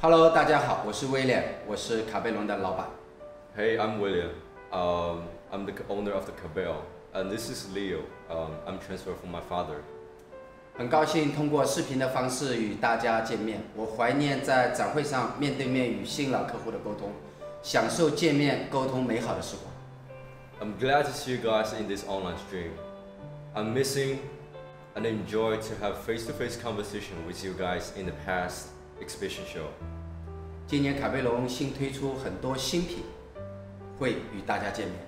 Hello，大家好，我是威廉，我是卡贝隆的老板。Hey, I'm William. Um, I'm the owner of the Kabel, and this is Leo. Um, I'm transferred from my father. 很高兴通过视频的方式与大家见面。我怀念在展会上面对面与新老客户的沟通，享受见面沟通美好的时光。I'm glad to see you guys in this online stream. I'm missing and enjoy to have face-to-face -face conversation with you guys in the past. Exhibition Show。今年卡梅隆新推出很多新品，会与大家见面。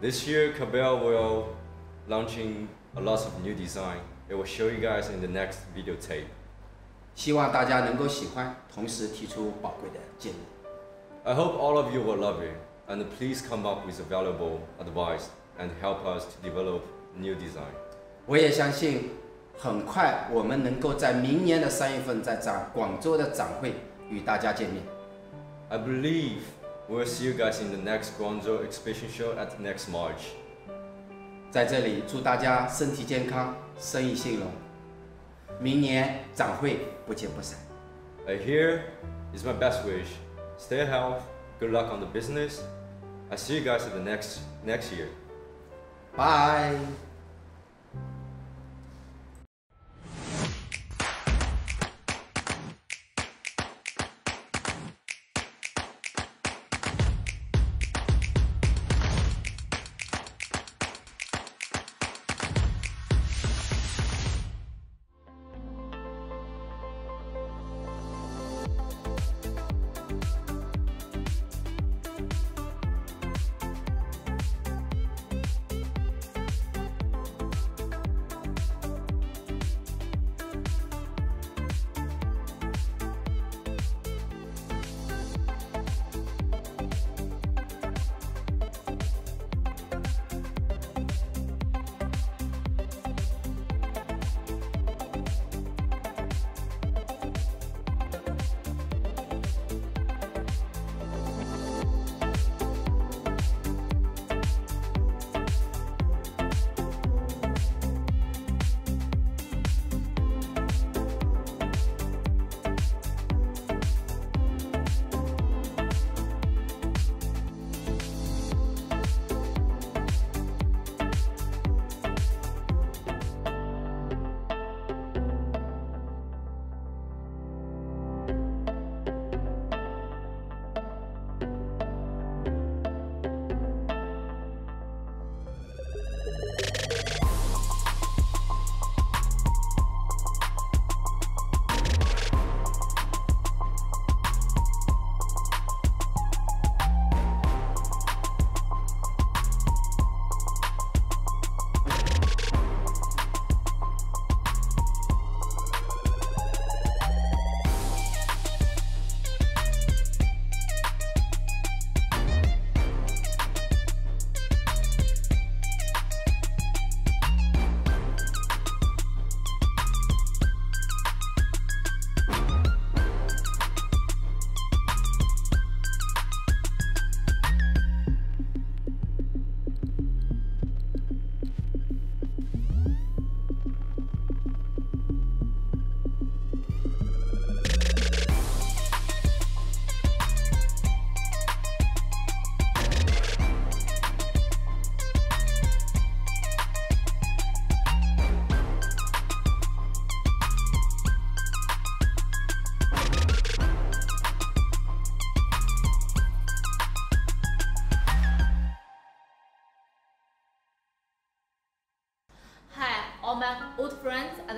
This year, Kabel will launching a lot of new design. It will show you guys in the next videotape. 希望大家能够喜欢，同时提出宝贵的建议。I hope all of you will love it, and please come up with valuable advice and help us to develop new design. 我也相信很快我们能够在明年的三月份在展广州的展会与大家见面。I believe we'll see you guys in the next Guangzhou exhibition show at next March. 在这里祝大家身体健康，生意兴隆，明年展会不见不散。Uh, here is my best wish. Stay healthy, good luck on the business. I see you guys at the next next year. 拜。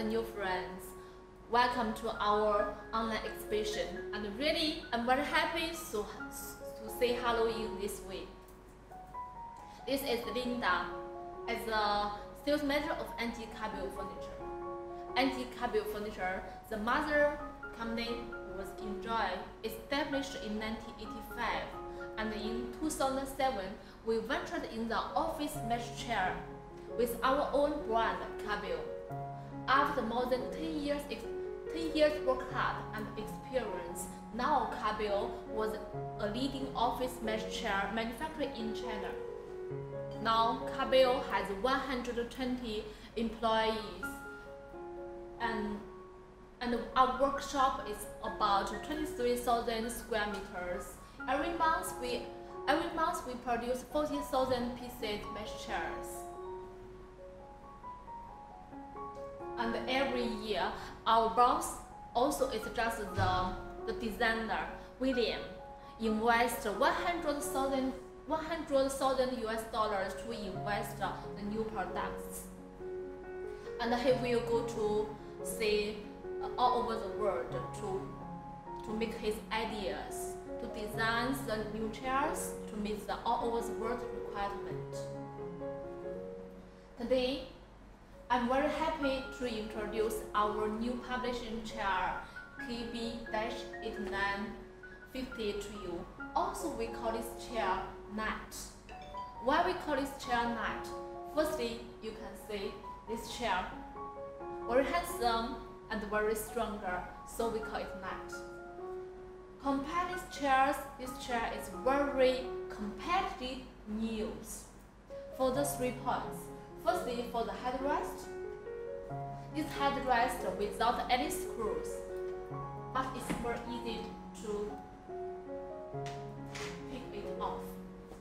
New friends. Welcome to our online exhibition. And really, I'm very happy to, to say hello in this way. This is Linda, as a sales manager of Anji Cabio Furniture. Anji Cabio Furniture, the mother company was enjoyed, established in 1985, and in 2007 we ventured in the office mesh chair with our own brand Cabio. After more than 10 years, 10 years work hard and experience, now Cabio was a leading office mesh chair manufacturer in China. Now Cabio has 120 employees and And our workshop is about 23,000 square meters. Every month we every month we produce 40,000 pieces mesh chairs. And every year our boss also is just the, the designer William invest 100,000 100,000 US dollars to invest the new products. And he will go to see all over the world to, to make his ideas, to design the new chairs to meet the all over the world requirement. Today, I'm very happy to introduce our new publishing chair KB-8950 to you. Also, we call this chair Knight. Why we call this chair Knight? Firstly, you can see this chair very handsome and very stronger, so we call it Knight. Compare these chairs, this chair is very competitive news. For the three points, firstly for the headrest, this headrest without any screws, but it's more easy to pick it off.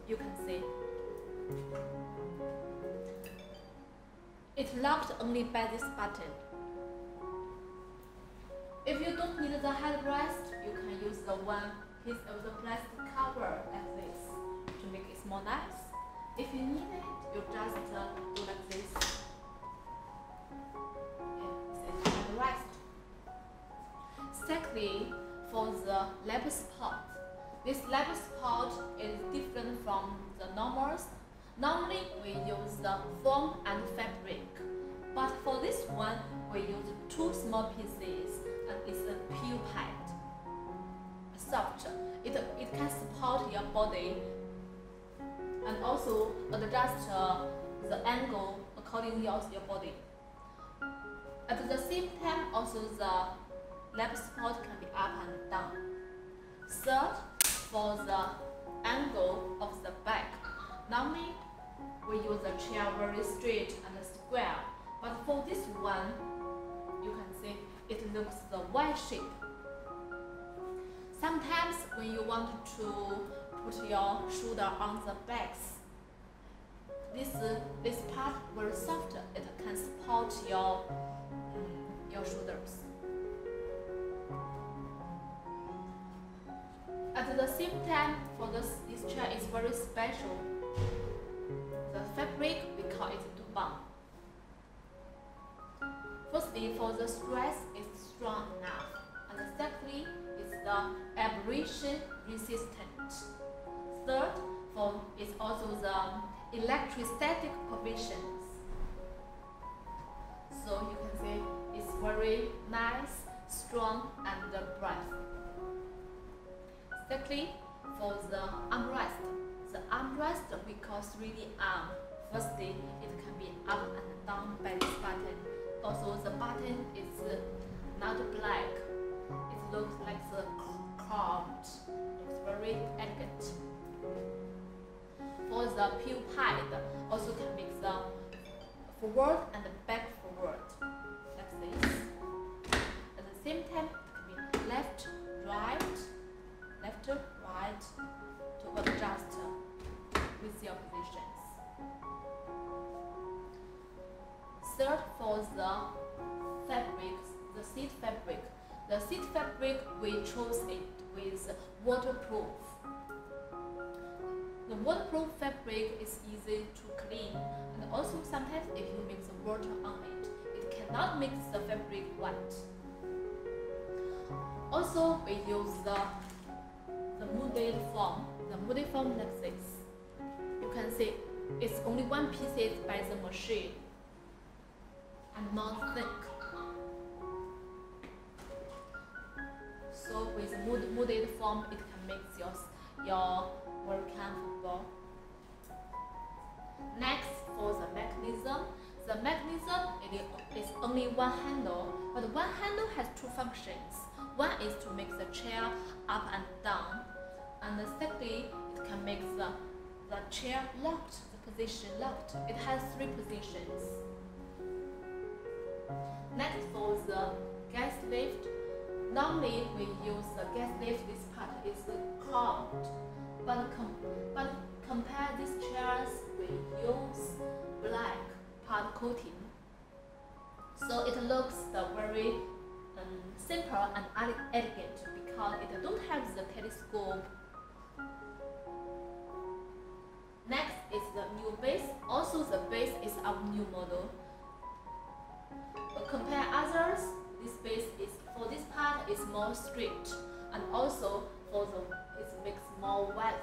You can see. It's locked only by this button. If you don't need the headrest, you can use the one piece of the plastic cover like this to make it more nice. If you need it, you just uh, do like this. Yeah, it's headrest. Secondly, for the lap support. This lap support is different from the normals. Normally, we use the foam and fabric, but for this one, we use two small pieces and it's a peel pad. Soft. It, it can support your body and also adjust uh, the angle according to your, your body. At the same time, also the lap support can be up and down. Third, for the angle of the back. Normally, we use the chair very straight and square, but for this one, you can see it looks the Y shape. Sometimes when you want to put your shoulder on the backs, this, this part very soft, it can support your, um, your shoulders. At the same time, for this, this chair is very special. The fabric, we call it dubang. Firstly, for the stress is strong enough, and secondly, it's the abrasion resistant. Third, for is also the electrostatic provisions. So you can see it's very nice, strong, and bright. Secondly, for the armrest, the armrest we call 3D arm. Firstly, it can be up and down by this button. Also, the button is not black. It looks like the carved. Looks very elegant. For the pad, also can make the forward and the back forward, like this. At the same time, it can be left, right, left, right, to adjust with your positions. Third, for the fabric, the seat fabric. The seat fabric, we chose it with waterproof. The waterproof fabric is easy to clean and also sometimes if you mix the water on it, it cannot make the fabric wet. Also, we use the, the molded foam, the molded foam like this. You can see it's only one piece by the machine and more thick. So with mood, molded foam, it can make your, your very comfortable. Next, for the mechanism, the mechanism is only one handle, but one handle has two functions. One is to make the chair up and down, and secondly, it can make the, the chair locked, the position locked. It has three positions. Next for the gas lift. Normally we use the gas lift, this part is the curved, but, com but compare these chairs, we use black part coating. So it looks the very um, simple and elegant because it don't have the telescope. Next is the new base. Also the base is our new model. But compare others, this base is for this part is more straight and also for the makes more width.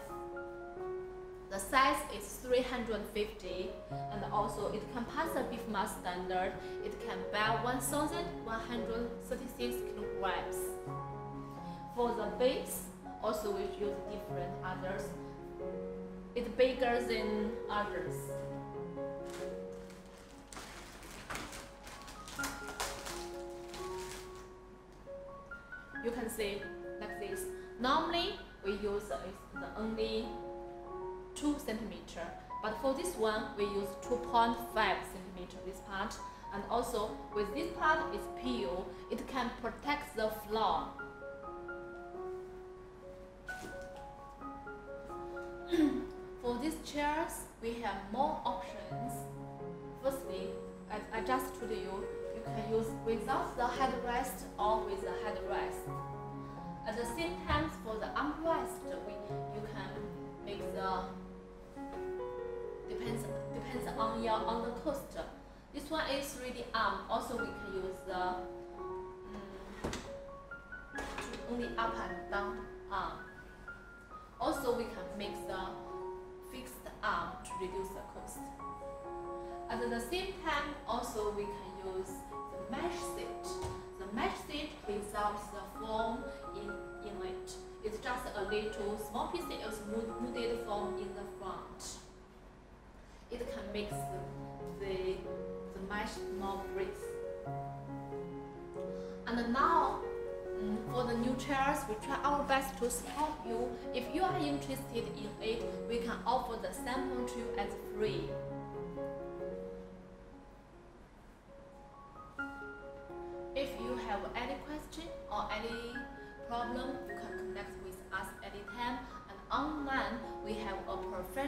The size is 350 and also it can pass the BIFMA standard. It can bear 1136 kilograms. For the base, also we use different others. It's bigger than others. You can see like this. Normally we use the only 2 centimeter. But for this one, we use 2.5 centimeter this part. And also, with this part is PU, it can protect the floor. for these chairs, we have more options. Firstly, as I just told you, you can use without the headrest or with the headrest. At the same time, for the armrest, we, you can make the depends depends on your on the cost. This one is 3D arm. Also, we can use the um, only up and down arm. Also, we can make the fixed arm to reduce the cost. At the same time, also we can use the mesh seat. The mesh seat without the foam in, in it. It's just a little small piece of molded foam in the front it can make the, the, the mesh more breathe. And now, um, for the new chairs, we try our best to support you. If you are interested in it, we can offer the sample to you as free.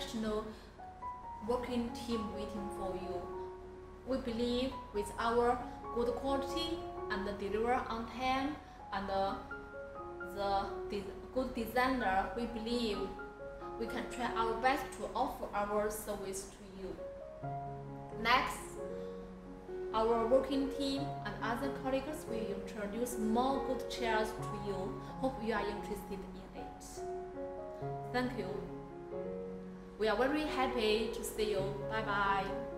Professional working team waiting for you. We believe with our good quality and deliver on time and the good designer, we believe we can try our best to offer our service to you. Next, our working team and other colleagues will introduce more good chairs to you. Hope you are interested in it. Thank you. We are very happy to see you. Bye bye.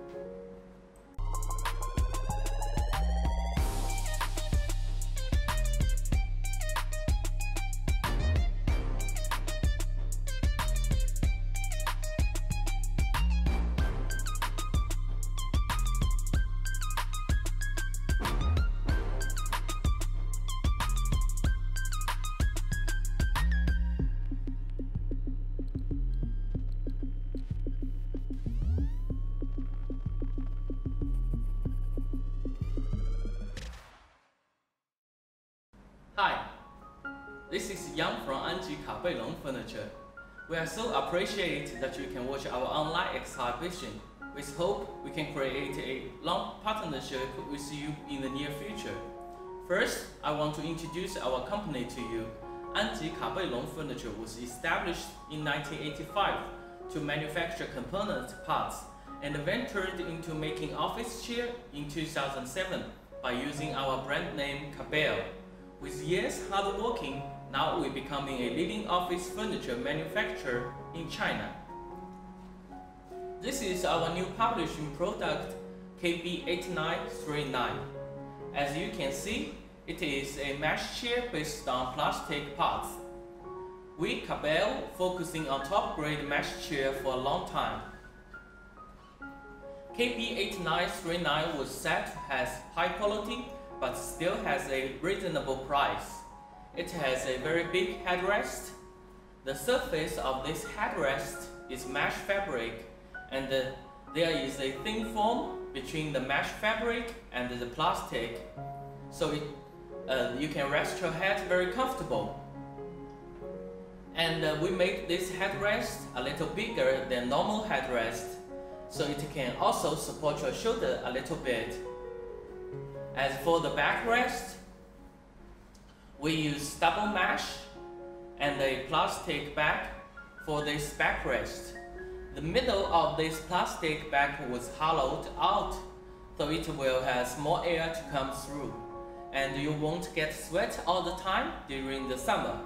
Yang from Anji Kabelong Furniture. We are so appreciated that you can watch our online exhibition. We hope we can create a long partnership with you in the near future. First, I want to introduce our company to you. Anji Kabelong Furniture was established in 1985 to manufacture component parts and ventured into making office chair in 2007 by using our brand name Kabel. With years hard working, now we're becoming a leading office furniture manufacturer in China. This is our new publishing product, KB8939. As you can see, it is a mesh chair based on plastic parts. We Kabel focusing on top grade mesh chair for a long time. KB8939 was set as high quality but still has a reasonable price. It has a very big headrest. The surface of this headrest is mesh fabric and there is a thin foam between the mesh fabric and the plastic. So it, uh, you can rest your head very comfortable. And uh, we make this headrest a little bigger than normal headrest, so it can also support your shoulder a little bit. As for the backrest, we use double mesh and a plastic bag for this backrest. The middle of this plastic bag was hollowed out so it will have more air to come through and you won't get sweat all the time during the summer.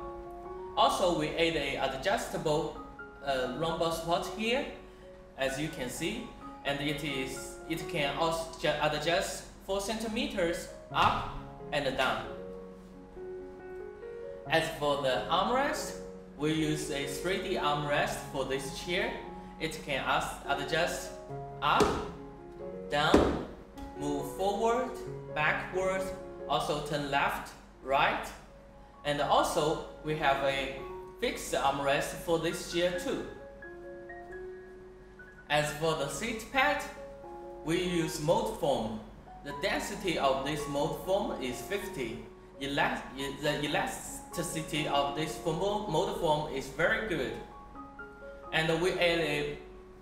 Also, we add a adjustable uh, support here, as you can see, and it is it can also adjust 4 centimeters up and down. As for the armrest, we use a 3D armrest for this chair. It can adjust up, down, move forward, backward, also turn left, right, and also we have a fixed armrest for this chair too. As for the seat pad, we use mold foam. The density of this mold foam is 50. Elast the elasticity of this mold foam is very good. And we add a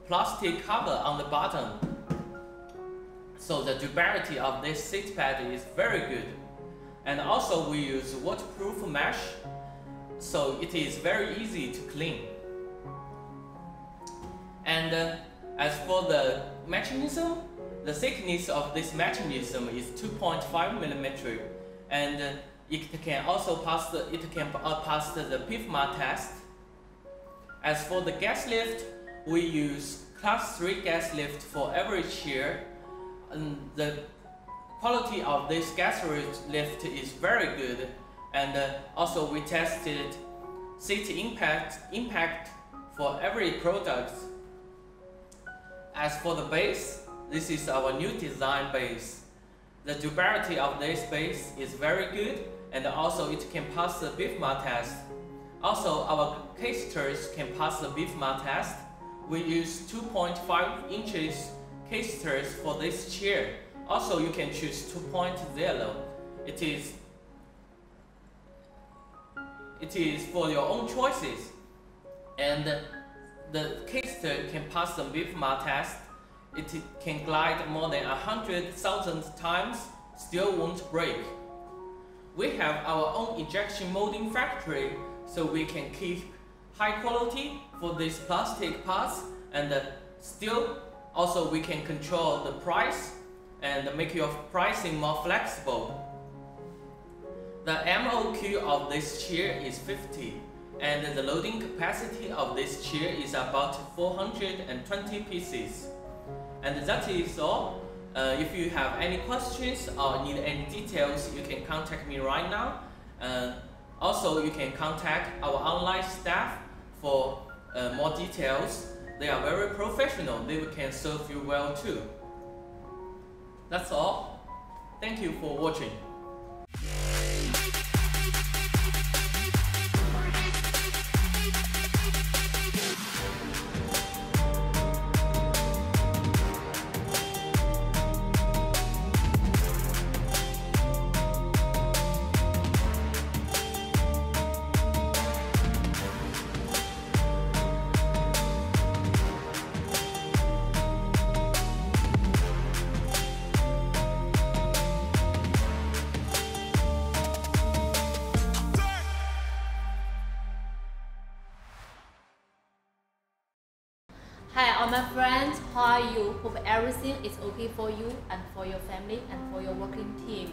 plastic cover on the bottom. So the durability of this seat pad is very good. And also we use waterproof mesh, so it is very easy to clean. And uh, as for the mechanism, the thickness of this mechanism is 2.5 millimeter, and uh, it can also pass the it can pass the BIFMA test. As for the gas lift, we use class 3 gas lift for every chair, and the quality of this gas lift is very good and uh, also we tested seat impact impact for every product. As for the base, this is our new design base. The durability of this base is very good and also it can pass the BIFMA test. Also our casters can pass the BIFMA test. We use 2.5 inches casters for this chair also, you can choose 2.0. It is it is for your own choices, and the caster can pass the BIFMA test. It can glide more than a hundred thousand times, still won't break. We have our own injection molding factory, so we can keep high quality for these plastic parts, and uh, still also we can control the price and make your pricing more flexible. The MOQ of this chair is 50 and the loading capacity of this chair is about 420 pieces. And that is all. Uh, if you have any questions or need any details, you can contact me right now. Uh, also, you can contact our online staff for uh, more details. They are very professional. They can serve you well too. That's all. Thank you for watching. My friends, how are you? Hope everything is okay for you and for your family and for your working team.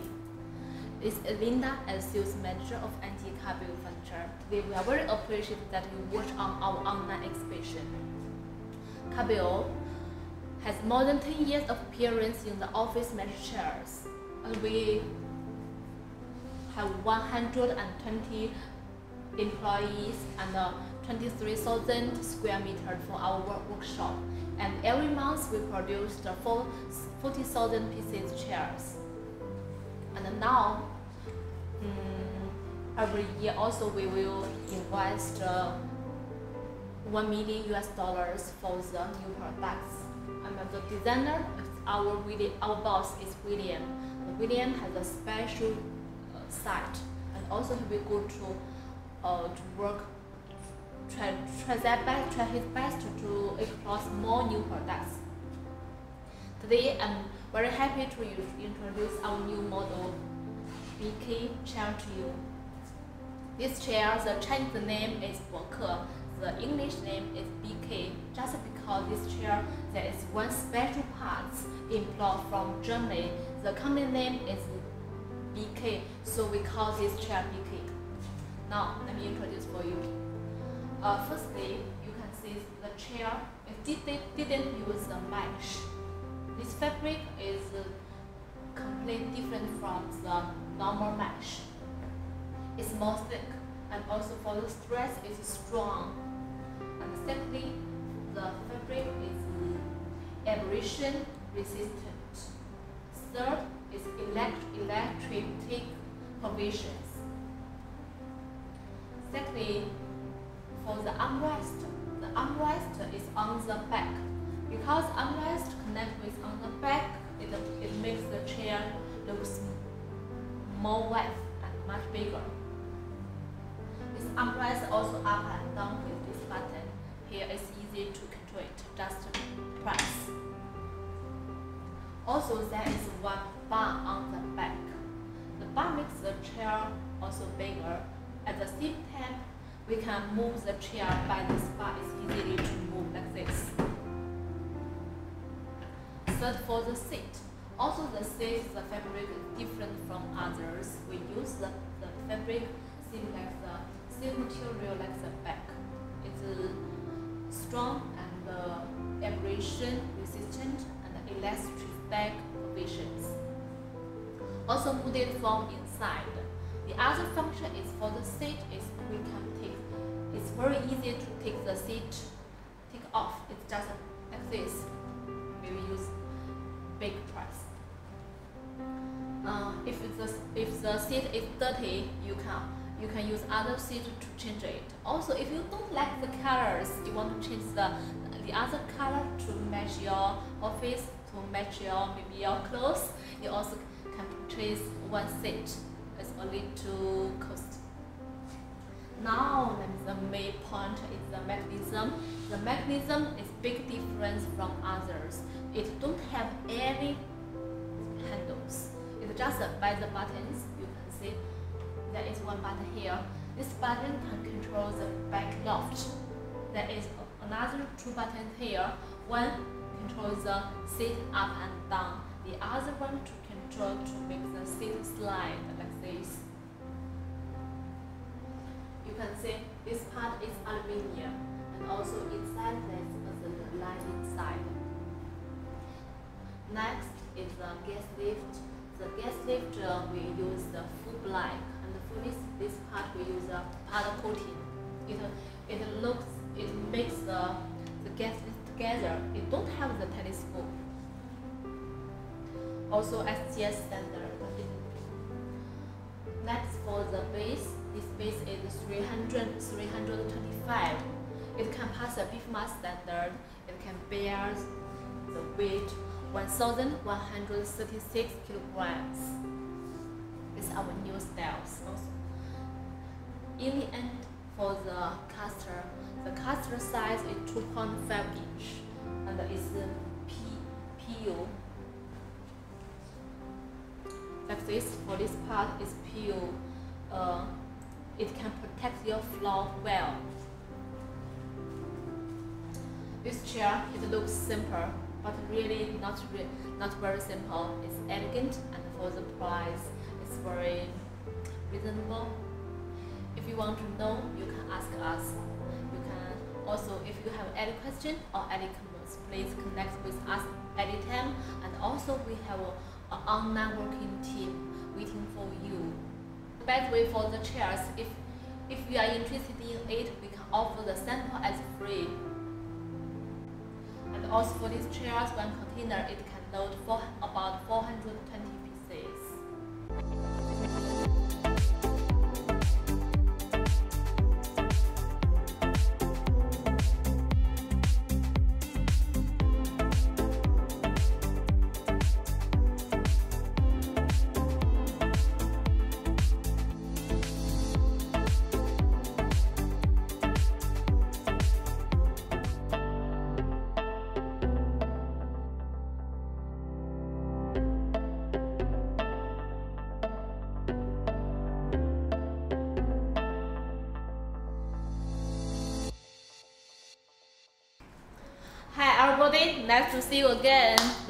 This is Linda as sales manager of NT Cabio Furniture. Today we are very appreciated that you watch on our online exhibition. Cabio has more than 10 years of experience in the office manager chairs. And we have 120 employees and uh, 23,000 square meters for our work workshop. And every month we produce the 40,000 pieces chairs. And now, um, every year also we will invest uh, 1 million US dollars for the new products. And the designer, our, William, our boss is William. William has a special uh, site, and also he will go to uh, to work, try try their best, try his best to explore more new products. Today, I'm very happy to introduce our new model, BK chair to you. This chair, the Chinese name is Boke, the English name is BK, just because this chair there is one special part imported from Germany. The company name is BK, so we call this chair BK. Now, let me introduce for you. Uh, firstly, you can see the chair it did, didn't use the mesh. This fabric is uh, completely different from the normal mesh. It's more thick and also for the stress it's strong. And secondly, the fabric is abrasion resistant. Third is elect electric provisions. Secondly, for the armrest, the armrest is on the back. Because armrest connect with on the back, it, it makes the chair looks more wide and much bigger. This armrest also up and down with this button. Here it's easy to control it, just press. Also, there is one bar on the back. The bar makes the chair also bigger. At the same time, we can move the chair by this bar. It's easily to move like this. Third, for the seat. Also, the seat, the fabric is different from others. We use the, the fabric same like the same material like the back. It's uh, strong and uh, abrasion resistant and elastic back provisions. Also molded from inside. The other function is for the seat is we can. It's very easy to take the seat, take off. It's just like this. We will use big press. Uh, if the if the seat is dirty, you can you can use other seat to change it. Also, if you don't like the colors, you want to change the the other color to match your office to match your maybe your clothes. You also can purchase one seat. It's only two cost. Now the main point is the mechanism. The mechanism is big difference from others. It don't have any handles. It's just by the buttons. You can see there is one button here. This button can control the back loft. There is another two buttons here. One control the seat up and down. The other one to control to make the seat slide like this. Can see this part is aluminium and also inside there is the light inside. Next is the gas lift. The gas lift uh, we use the full black and for this this part we use a powder coating. It it looks it makes the the gas together, it don't have the telescope. Also SGS standard. Next for the base, this base is 300, 325. It can pass the BIFMA standard. It can bear the weight 1,136 kilograms. It's our new styles also. In the end, for the caster, the caster size is 2.5 inch and it's P, PU. Like this, for this part is PU. Uh, it can protect your floor well. This chair, it looks simple, but really not, re not very simple. It's elegant and for the price, it's very reasonable. If you want to know, you can ask us. You can also, if you have any question or any comments, please connect with us anytime. And also, we have an online working team waiting for you. The way, for the chairs, if if you are interested in it, we can offer the sample as free. And also for these chairs, one container, it can load for about 420 nice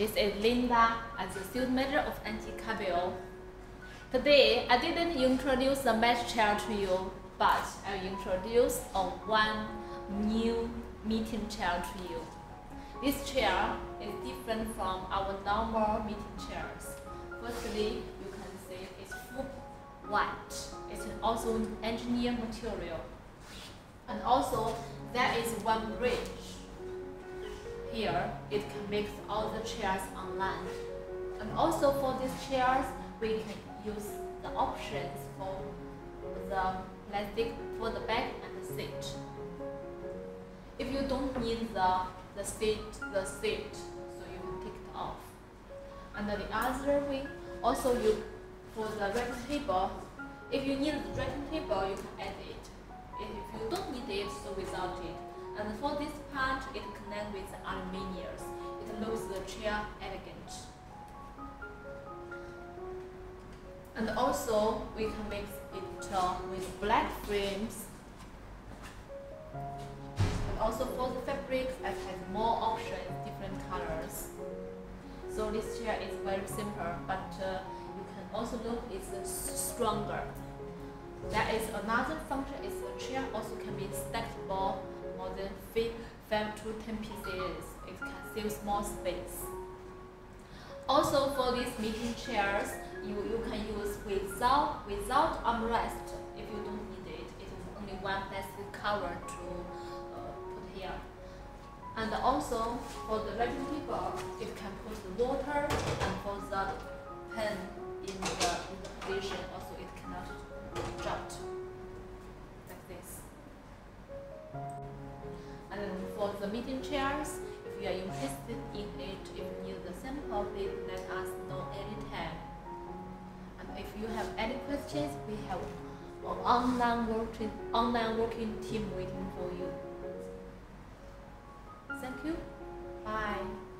This is Linda as the student manager of NT Kabel. Today, I didn't introduce the mesh chair to you, but I will introduce a one new meeting chair to you. This chair is different from our normal meeting chairs. Firstly, you can see it's full white. It's also engineered material. And also, there is one bridge. Here, it can mix all the chairs on land. And also for these chairs, we can use the options for the plastic for the back and the seat. If you don't need the, the seat, the seat, so you can take it off. And the other way, also you for the writing table, if you need the writing table, you can add it. If you don't need it, so without it. And for this part, it connects with aluminium. It looks the chair elegant. And also, we can mix it uh, with black frames. And also for the fabrics, it has more options, different colors. So this chair is very simple, but uh, you can also look it's stronger. There is another function is the chair also can be stackable more than 5 to 10 pieces. It can save more space. Also for these meeting chairs, you, you can use without without armrest if you don't need it. It is only one plastic cover to uh, put here. And also for the writing paper, it can put the water and for the pen in the, in the position also it cannot drop And for the meeting chairs, if you are interested in it, if you need the sample, please let us know anytime. And if you have any questions, we have an online working, online working team waiting for you. Thank you. Bye.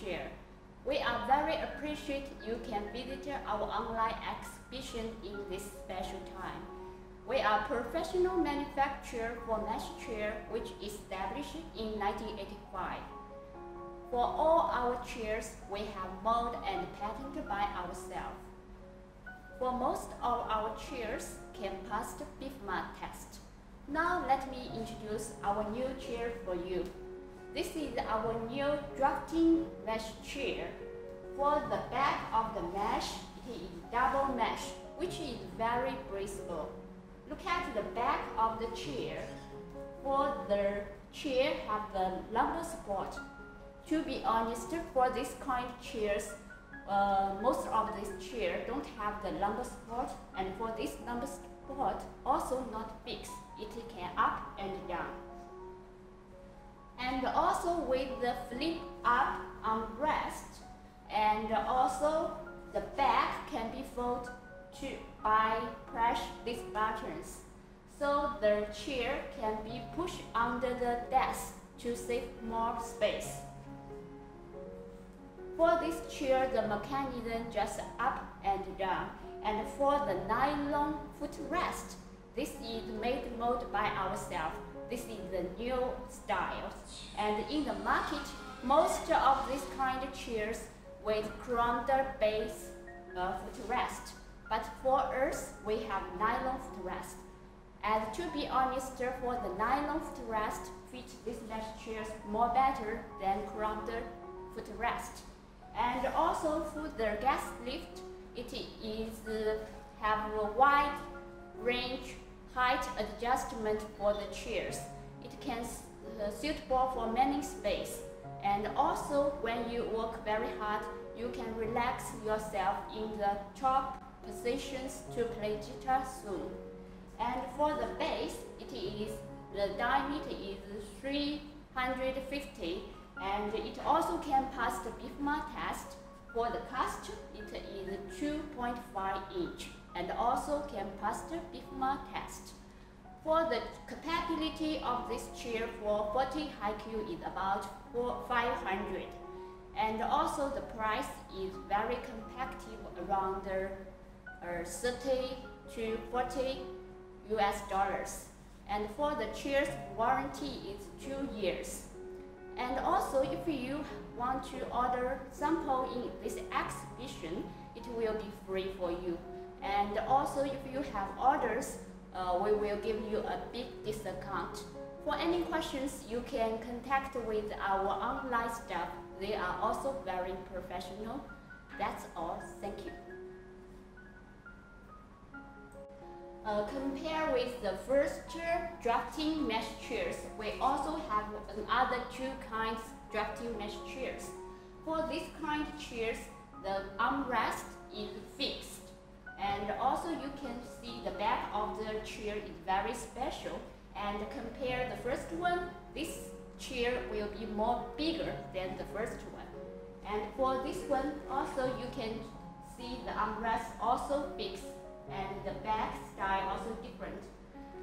Chair. We are very appreciate you can visit our online exhibition in this special time. We are professional manufacturer for mesh chair which established in 1985. For all our chairs, we have mold and patented by ourselves. For most of our chairs can pass the BIFMA test. Now let me introduce our new chair for you. This is our new drafting mesh chair. For the back of the mesh, it is double mesh, which is very breathable. Look at the back of the chair. For the chair have the lumbar support. To be honest, for this kind of chairs, uh, most of these chairs don't have the lumbar support, and for this lumbar support also not fixed. It can up and down and also with the flip up armrest and also the back can be folded to by press these buttons so the chair can be pushed under the desk to save more space. For this chair, the mechanism just up and down. And for the nylon footrest, this is made mold by ourselves. This is the new style. And in the market, most of these kind of chairs with crowded base uh, footrest. But for us, we have nylon footrest. And to be honest, for the nylon footrest fit this mesh chairs more better than crowded footrest. And also for the gas lift, it is uh, have a wide range height adjustment for the chairs. It can uh, suitable for many space And also, when you work very hard, you can relax yourself in the top positions to play guitar soon. And for the base, it is the diameter is 350 and it also can pass the BIFMA test. For the cast, it is 2.5 inch and also can pass the BIFMA test. For the capability of this chair for 40 HiQ is about 500 and also the price is very competitive around the, uh, 30 to 40 US dollars. And for the chair's warranty is two years. And also if you want to order sample in this exhibition, it will be free for you. And also if you have orders, uh, we will give you a big discount. For any questions, you can contact with our online staff. They are also very professional. That's all. Thank you. Uh, compare with the first chair, drafting mesh chairs, we also have another two kinds drafting mesh chairs. For this kind of chairs, the armrest is fixed. And also you can see the back of the chair is very special. And compare the first one, this chair will be more bigger than the first one. And for this one, also you can see the armrest also fixed and the back style also different.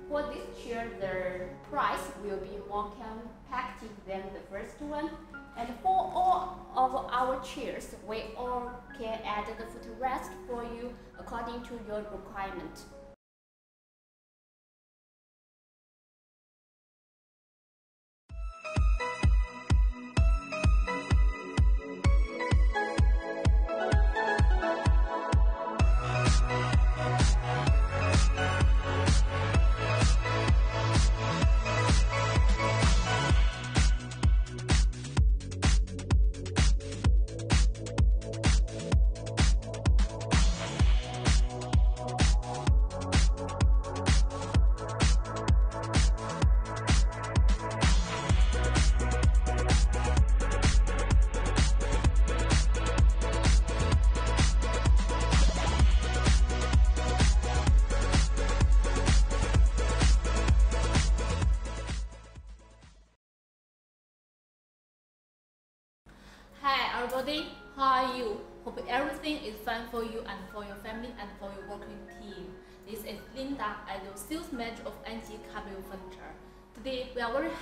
For this chair, the price will be more compacted than the first one. And for all of our chairs, we all can add the footrest for you according to your requirement.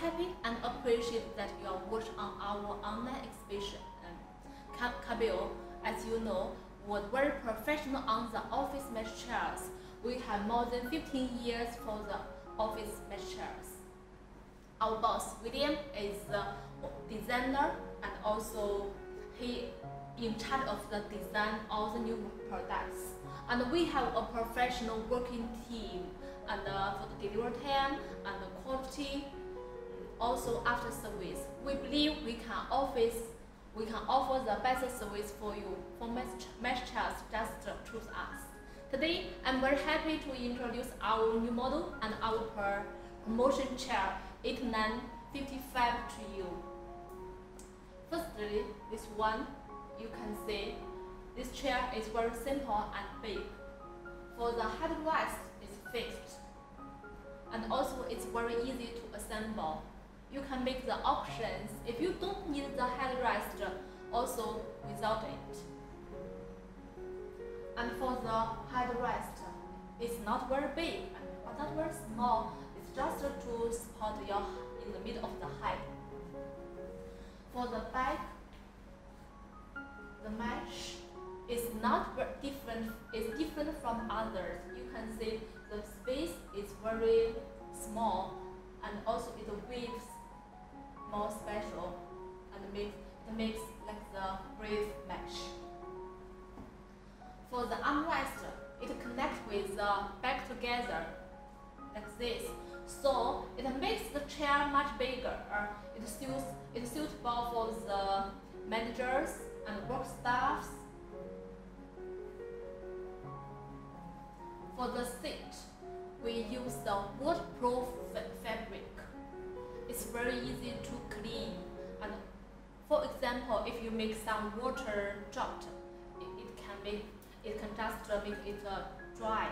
Happy and appreciate that you are watching on our online exhibition. Um, Kabel, as you know, was very professional on the office mesh chairs. We have more than 15 years for the office mesh chairs. Our boss, William, is the designer and also he in charge of the design of the new products. And we have a professional working team and uh, for the delivery time and the quality, also after service. We believe we can office we can offer the best service for you for mesh chairs just choose us. Today, I'm very happy to introduce our new model and our promotion chair 8955 to you. Firstly, this one, you can see this chair is very simple and big. For the headrest, it's fixed. And also it's very easy to assemble. You can make the options if you don't need the headrest also without it. And for the headrest, it's not very big but not very small. It's just to support your in the middle of the height. For the back, the mesh is not very different, it's different from others. You can see the space is very small and also it width more special and makes, it makes like the brave mesh. For the armrest, it connects with the back together like this. So it makes the chair much bigger. It suits it's suitable for the managers and work staffs. For the seat, we use the waterproof fabric. It's very easy to example, if you make some water dropped, it, it can make it can just make it uh, dry.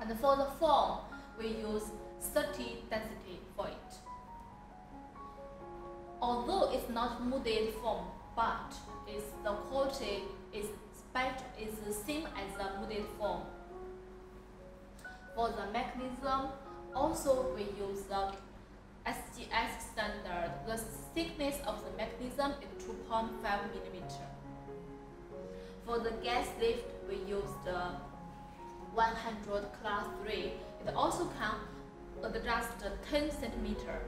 And for the foam, we use 30 density for it. Although it's not molded foam, but it's the quality is is the same as the molded foam. For the mechanism, also we use the SGS standard. The thickness of the mechanism is 2.5 millimeter. For the gas lift, we use the 100 class 3. It also can adjust uh, 10 centimeter.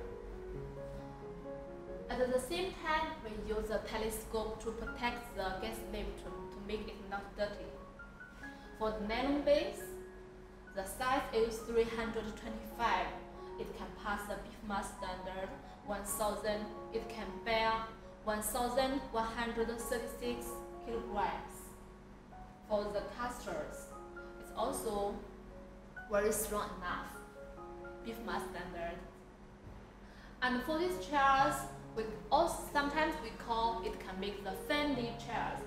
At the same time, we use a telescope to protect the gas lift to, to make it not dirty. For the nylon base, the size is 325. It can pass the BIFMA standard 1000. It can bear 1136 kilograms. For the casters, it's also very strong enough. BIFMA standard. And for these chairs, we also sometimes we call it can make the family chairs.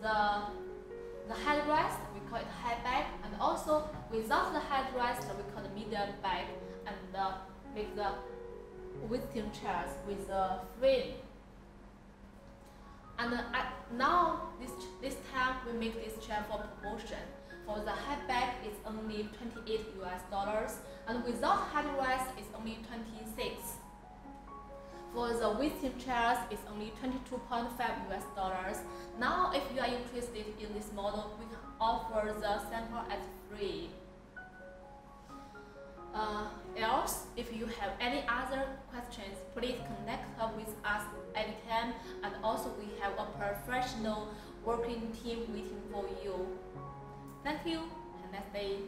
The the headrest we call it high back, and also without the headrest we call the medium back, and uh, make the visiting chairs with a frame. And uh, now this this time we make this chair for promotion. For the high back it's only 28 US dollars, and without headrest it's only 26. For the waiting chairs, it's only 22.5 US dollars. Now, if you are interested in this model, we can offer the sample as free. Uh, else, if you have any other questions, please connect up with us anytime. And also, we have a professional working team waiting for you. Thank you. Have a nice day.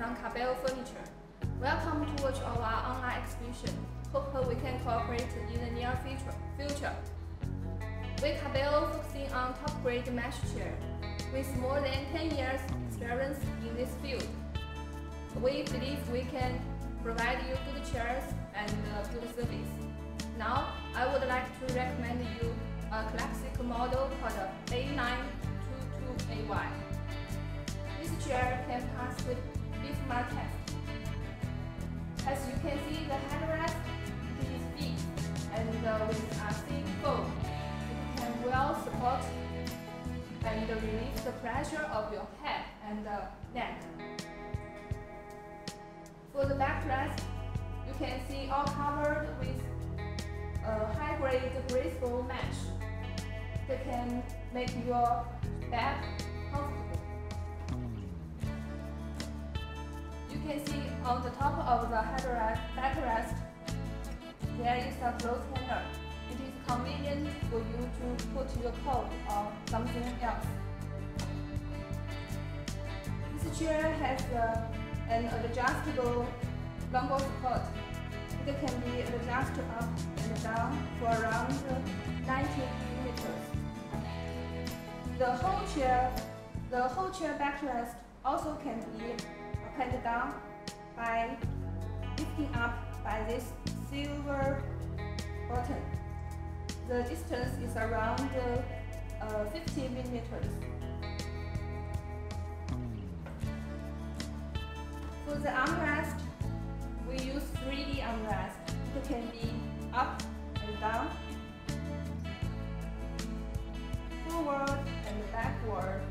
from Kabel Furniture. Welcome to watch our online exhibition. Hope we can cooperate in the near future. future. We Kabel focusing on top grade mesh chair. With more than 10 years experience in this field, we believe we can provide you good chairs and uh, good service. Now, I would like to recommend you a classic model called A922AY. This chair can the. As you can see, the headrest is big and uh, with a thin foam, it can well support and release the pressure of your head and uh, neck. For the backrest, you can see all covered with a high-grade breathable mesh that can make your back can see on the top of the headrest, backrest, there is a closed handle. It is convenient for you to put your coat or something else. This chair has uh, an adjustable lumbar support. It can be adjusted up and down for around 90 millimeters. The whole chair, the whole chair backrest also can be up down by lifting up by this silver button. The distance is around uh, 50 millimeters. For the armrest, we use 3D armrest. It can be up and down, forward and backward,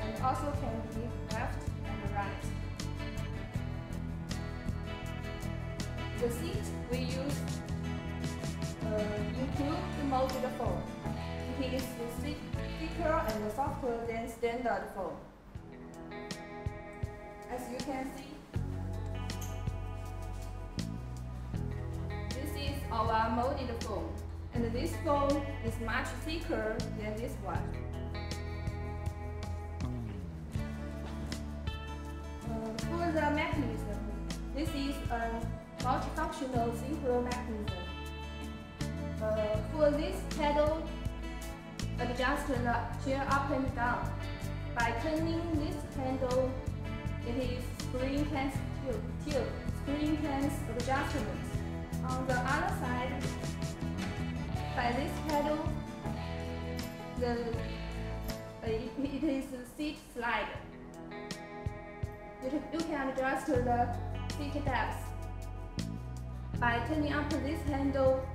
and also can be The seat we use uh, include the foam. It is thicker and softer than standard foam. As you can see, this is our molded foam, and this foam is much thicker than this one. For the mechanism, this is a multifunctional synchro mechanism. Uh, for this pedal, adjust the chair up and down. By turning this handle it is spring case tilt, screen case adjustment. On the other side, by this pedal, the uh, it, it is seat slide. You, can adjust the seat depth. By turning up this handle,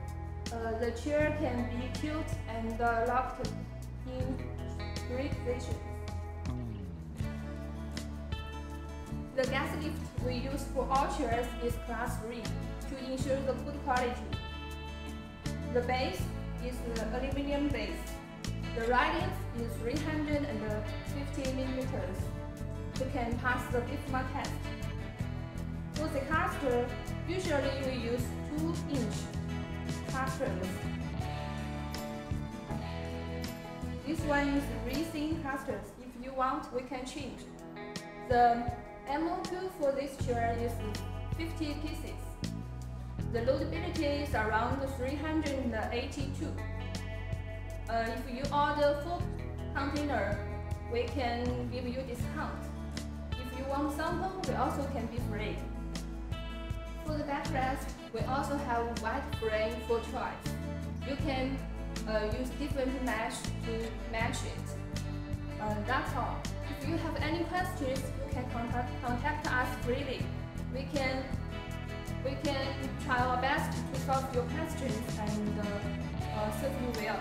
uh, the chair can be tilted and uh, locked in three positions. The gas lift we use for all chairs is class 3 to ensure the good quality. The base is the aluminum base. The radius is 350 millimeters. It can pass the BIFMA test. For the caster, usually we use 2-inch casters. This one is racing casters. If you want, we can change. The MOQ for this chair is 50 pieces. The loadability is around 382. Uh, if you order full container, we can give you discount. Want sample, we also can be free. For the backrest, we also have white frame for choice. You can uh, use different mesh to match it. Uh, that's all. If you have any questions, you can contact, contact us freely. We can we can try our best to solve your questions and uh, uh, serve you well.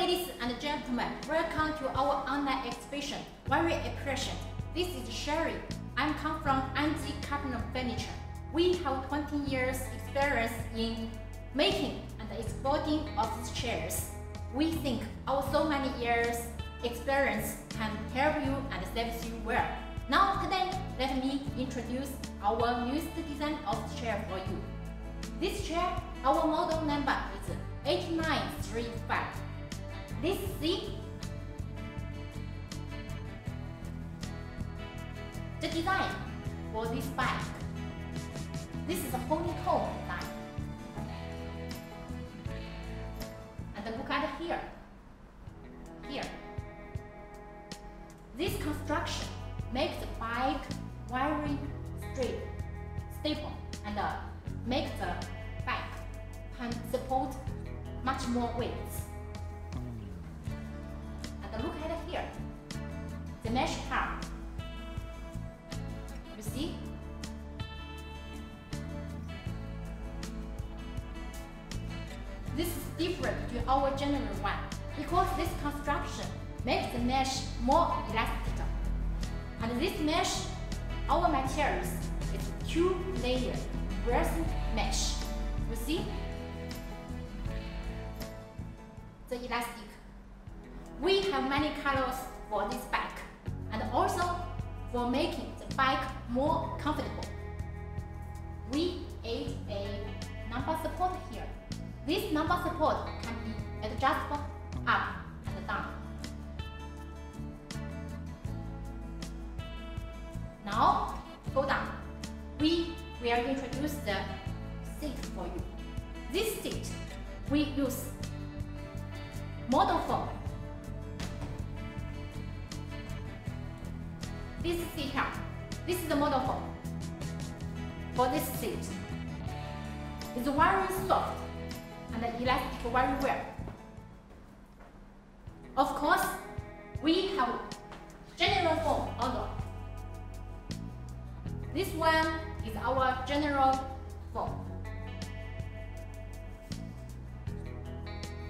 And gentlemen, welcome to our online exhibition. Very appreciate. This is Sherry. I'm come from Anji Kabel Furniture. We have 20 years experience in making and exporting office chairs. We think our so many years experience can help you and serve you well. Now today, let me introduce our newest design of chair for you. This chair, our model number is 8935. This seat the design for this bike. This is a honeycomb design. And look at here. Here. This construction makes the bike very straight, stable, and uh, makes the bike can support much more weight. And look at here. The mesh part. You see? This is different to our general one because this construction makes the mesh more elastic. And this mesh, our materials is two layer resin mesh. You see? The elastic. We have many colors for this bike and also for making the bike more comfortable. We add a number support here. This number support can be adjustable up and down. Now, go down. We will introduce the seat for you. This seat, we use model foam. This seat here, this is the model foam for this seat. It's very soft and elastic very well. Of course, we have general foam also. This one is our general foam.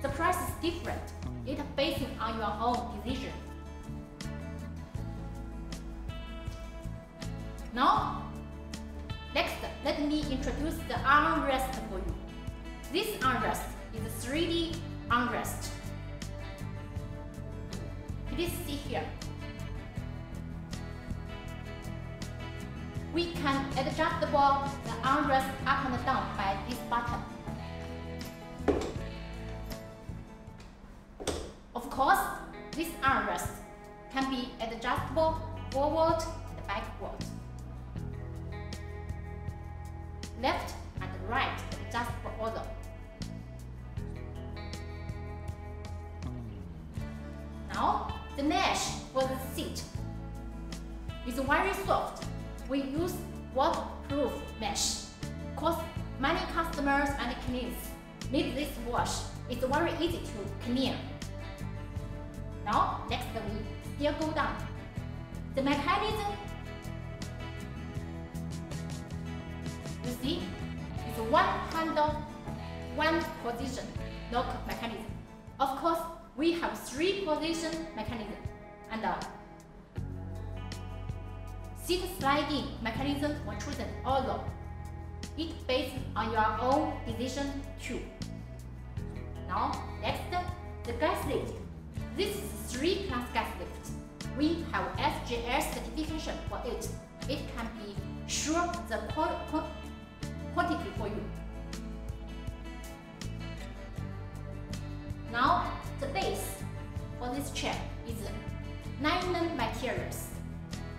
The price is different. It based on your own decision. Now, next, let me introduce the armrest for you. This armrest is a 3D armrest. Please see here. We can adjust the armrest up and down by this button. Of course, this armrest can be adjustable forward and backward. Left and right just for order. Now, the mesh for the seat is very soft. We use waterproof mesh. Cause many customers and clients need this wash. It's very easy to clean. Now, next we still go down. The mechanism, you see, it's one handle, one position lock mechanism. Of course, we have three position mechanism and a seat sliding mechanism was chosen also. It based on your own decision too. Now, next, the gas lift. This is three class gas lift. We have SGS certification for it. It can be sure the quantity for you. Now, the base for this chair is nylon materials.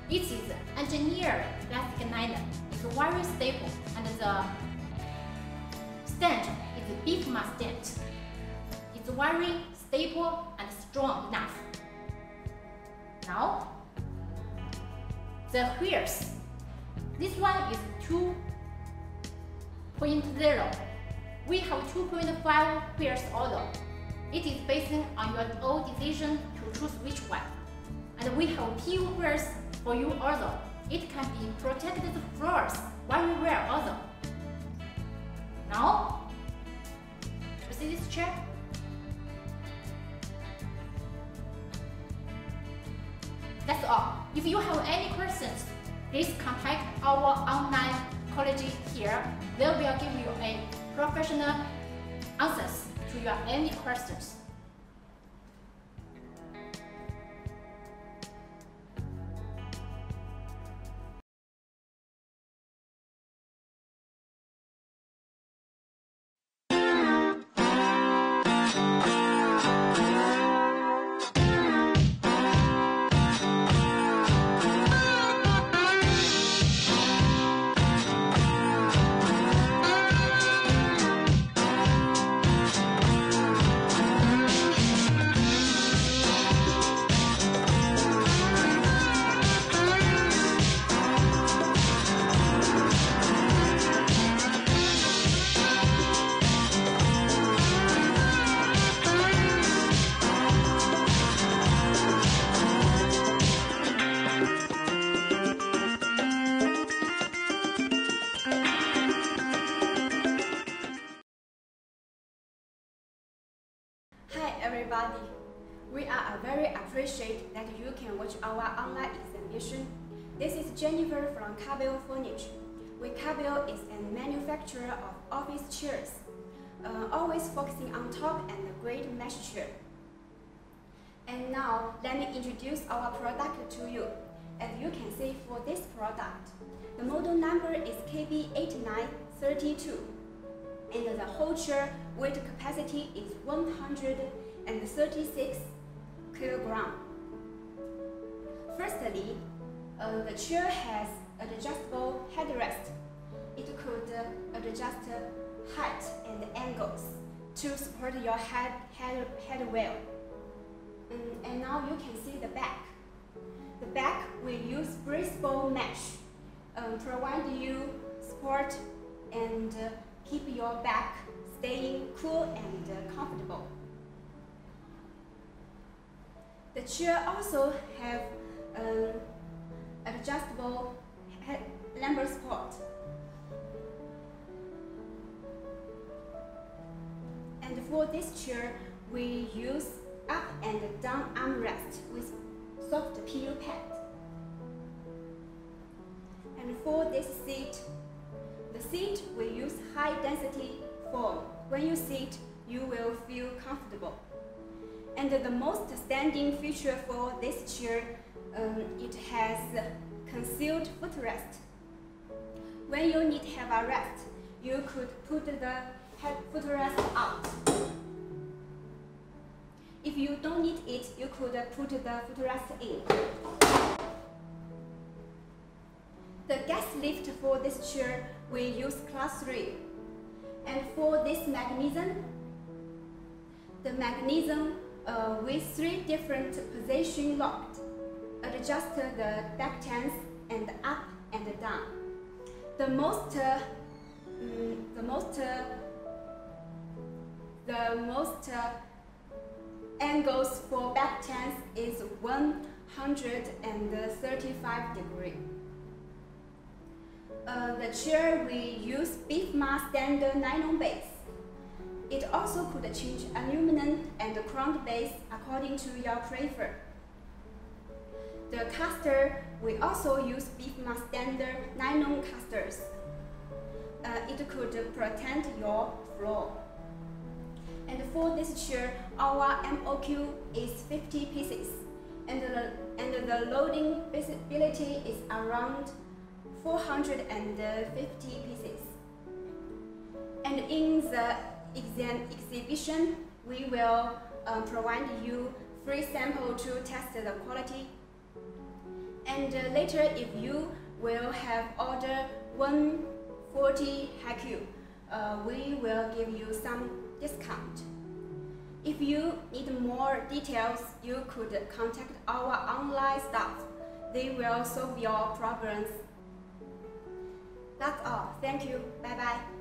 It is engineered plastic nylon. It's very stable and the stand is a beef stand. It's very stable and strong enough. Now, the wheels. This one is 2.0. We have 2.5 pairs also. It is based on your own decision to choose which one. And we have PU pairs for you also. It can be protected floors very well also. Now, you see this chair? That's all. If you have any questions, please contact our online college here. They will give you a professional answers to your any questions. Our online exhibition. This is Jennifer from Kabel Furniture. We Kabel is a manufacturer of office chairs, uh, always focusing on top and great mesh chair. And now let me introduce our product to you. As you can see for this product, the model number is KB8932 and the whole chair weight capacity is 136 kilogram. Firstly, uh, the chair has an adjustable headrest. It could uh, adjust height and angles to support your head, head, head well. Mm, and now you can see the back. The back will use breathable mesh, um, provide you support and uh, keep your back staying cool and uh, comfortable. The chair also have um, adjustable lumbar support. And for this chair, we use up and down armrest with soft pillow pad. And for this seat, the seat will use high density foam. When you sit, you will feel comfortable. And the most standing feature for this chair, um, it has concealed footrest. When you need have a rest, you could put the footrest out. If you don't need it, you could put the footrest in. The gas lift for this chair we use class 3. And for this mechanism, the mechanism uh, with three different position locked, adjust the back tense and up and down. The most, uh, mm, the most, uh, the most uh, angles for back tense is 135 degree. Uh, the chair we use beef BIFMA standard nylon base. It also could change aluminum and crown base according to your prefer. The caster we also use BIFMA standard nylon casters. Uh, it could protect your floor. And for this chair, our MOQ is 50 pieces, and the, and the loading visibility is around 450 pieces. And in the exam exhibition, we will uh, provide you free sample to test the quality. And uh, later, if you will have order 140 HQ, uh, we will give you some discount. If you need more details, you could contact our online staff. They will solve your problems that's all. Thank you. Bye bye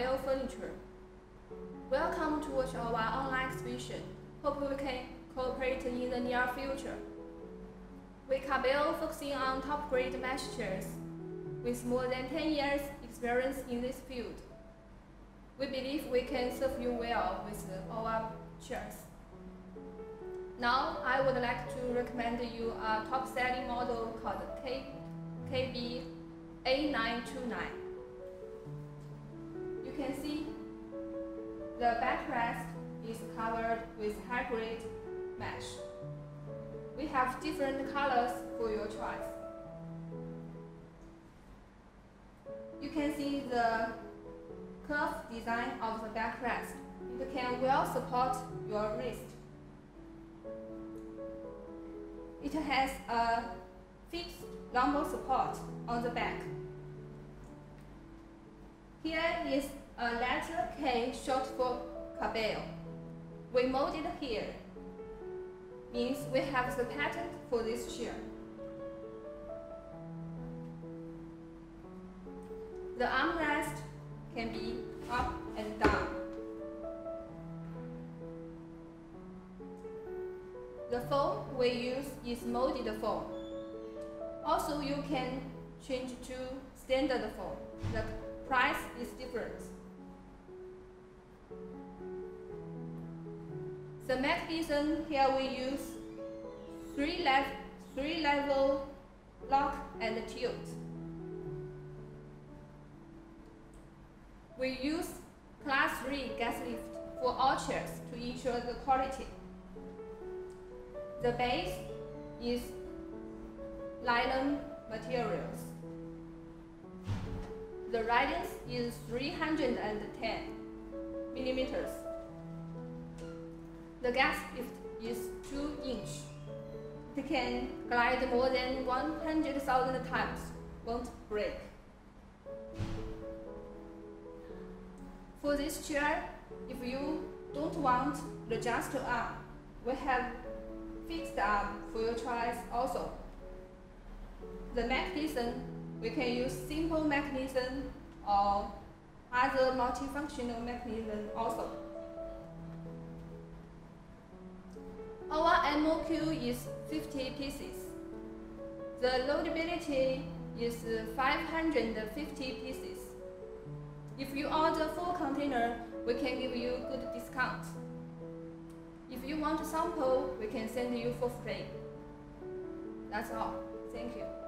Kabel Furniture. Welcome to watch our online exhibition. Hope we can cooperate in the near future. We Kabel focusing on top grade chairs with more than 10 years experience in this field. We believe we can serve you well with our chairs. Now, I would like to recommend you a top-selling model called K KB A929. You can see the backrest is covered with high-grade mesh. We have different colors for your choice. You can see the curved design of the backrest. It can well support your wrist. It has a fixed lumbar support on the back. Here is a letter K short for Kabel. We molded here. Means we have the patent for this chair. The armrest can be up and down. The foam we use is molded foam. Also, you can change to standard foam. The price is different. The mechanism here we use three, lev three level lock and tilt. We use class 3 gas lift for all chairs to ensure the quality. The base is nylon materials. The radius is 310 millimeters. The gas lift is 2 inch. It can glide more than 100,000 times, won't break. For this chair, if you don't want the just arm, we have fixed arm for your choice also. The mechanism, we can use simple mechanism or other multifunctional mechanism also. Our MOQ is 50 pieces. The loadability is 550 pieces. If you order full container, we can give you good discount. If you want sample, we can send you for free. That's all. Thank you.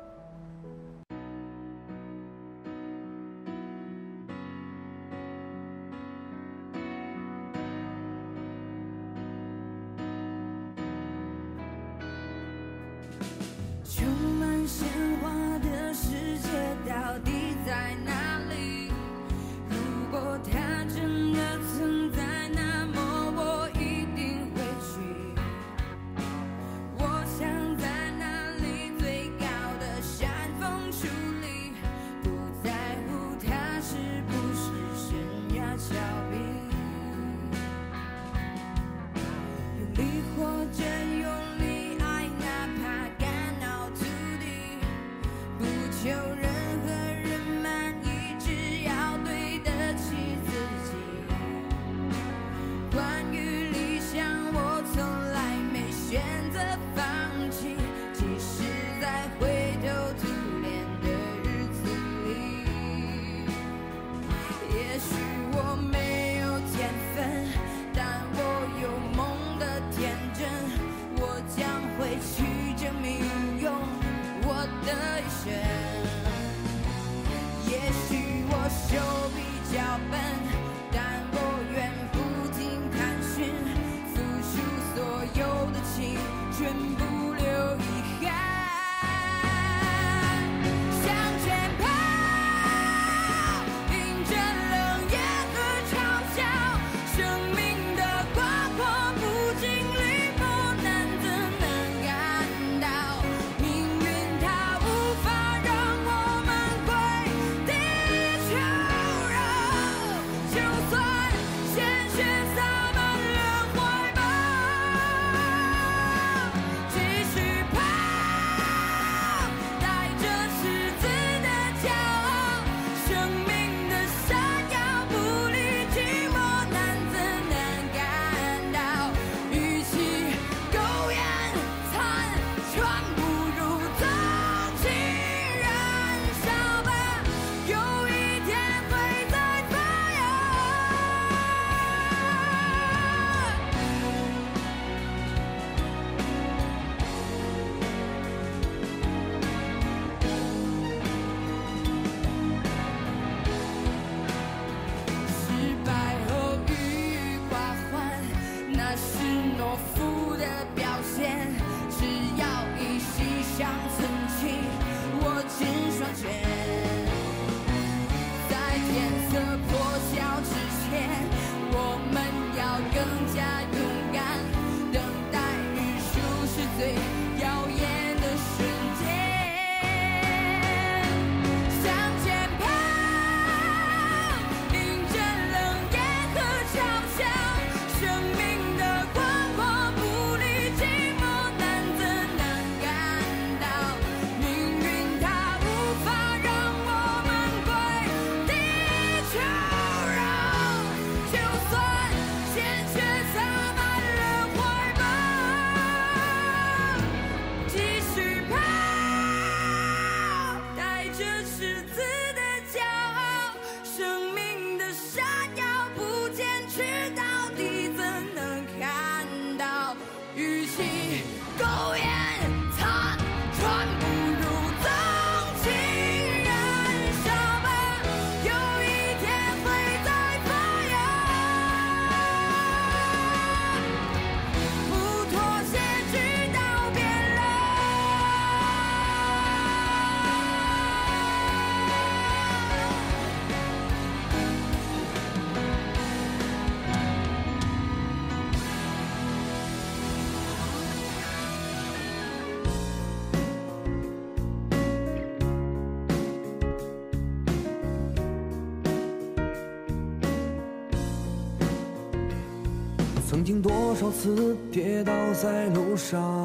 经多少次跌倒在路上，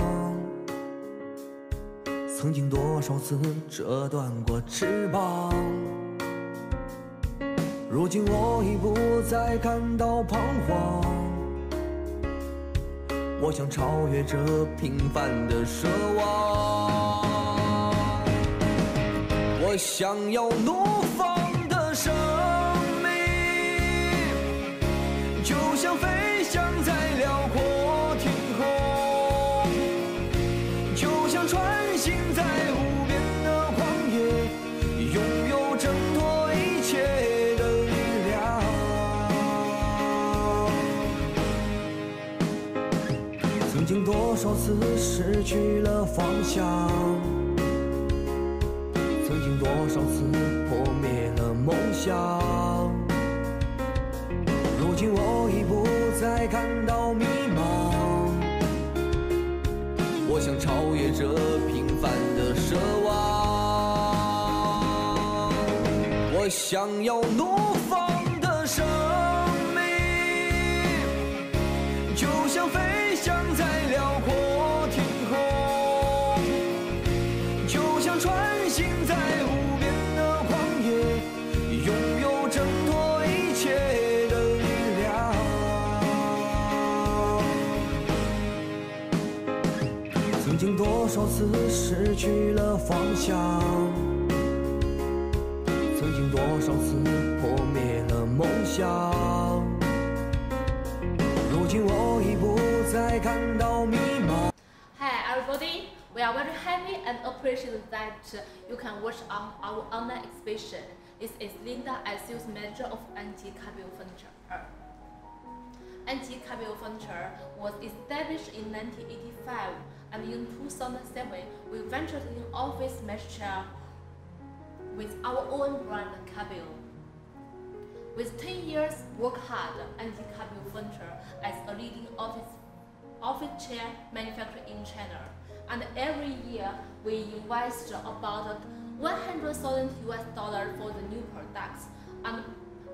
曾经多少次折断过翅膀。如今我已不再感到彷徨，我想超越这平凡的奢望。我想要怒放次失去了方向，曾经多少次破灭了梦想。如今我已不再感到迷茫，我想超越这平凡的奢望。我想要怒失去了方向，曾经多少次破灭了梦想。如今我已不再感到迷茫。Hi everybody, we are very happy and appreciate that you can watch on our online exhibition. This is Linda as sales manager of Anti-Cabio Furniture. Anti-Cabio Furniture was established in 1985 and in 2007 we ventured in office mesh chair with our own brand Kabel. With 10 years work hard, Anji Kabel Furniture as a leading office office chair manufacturer in China. And every year we invest about 100,000 US dollar for the new products. And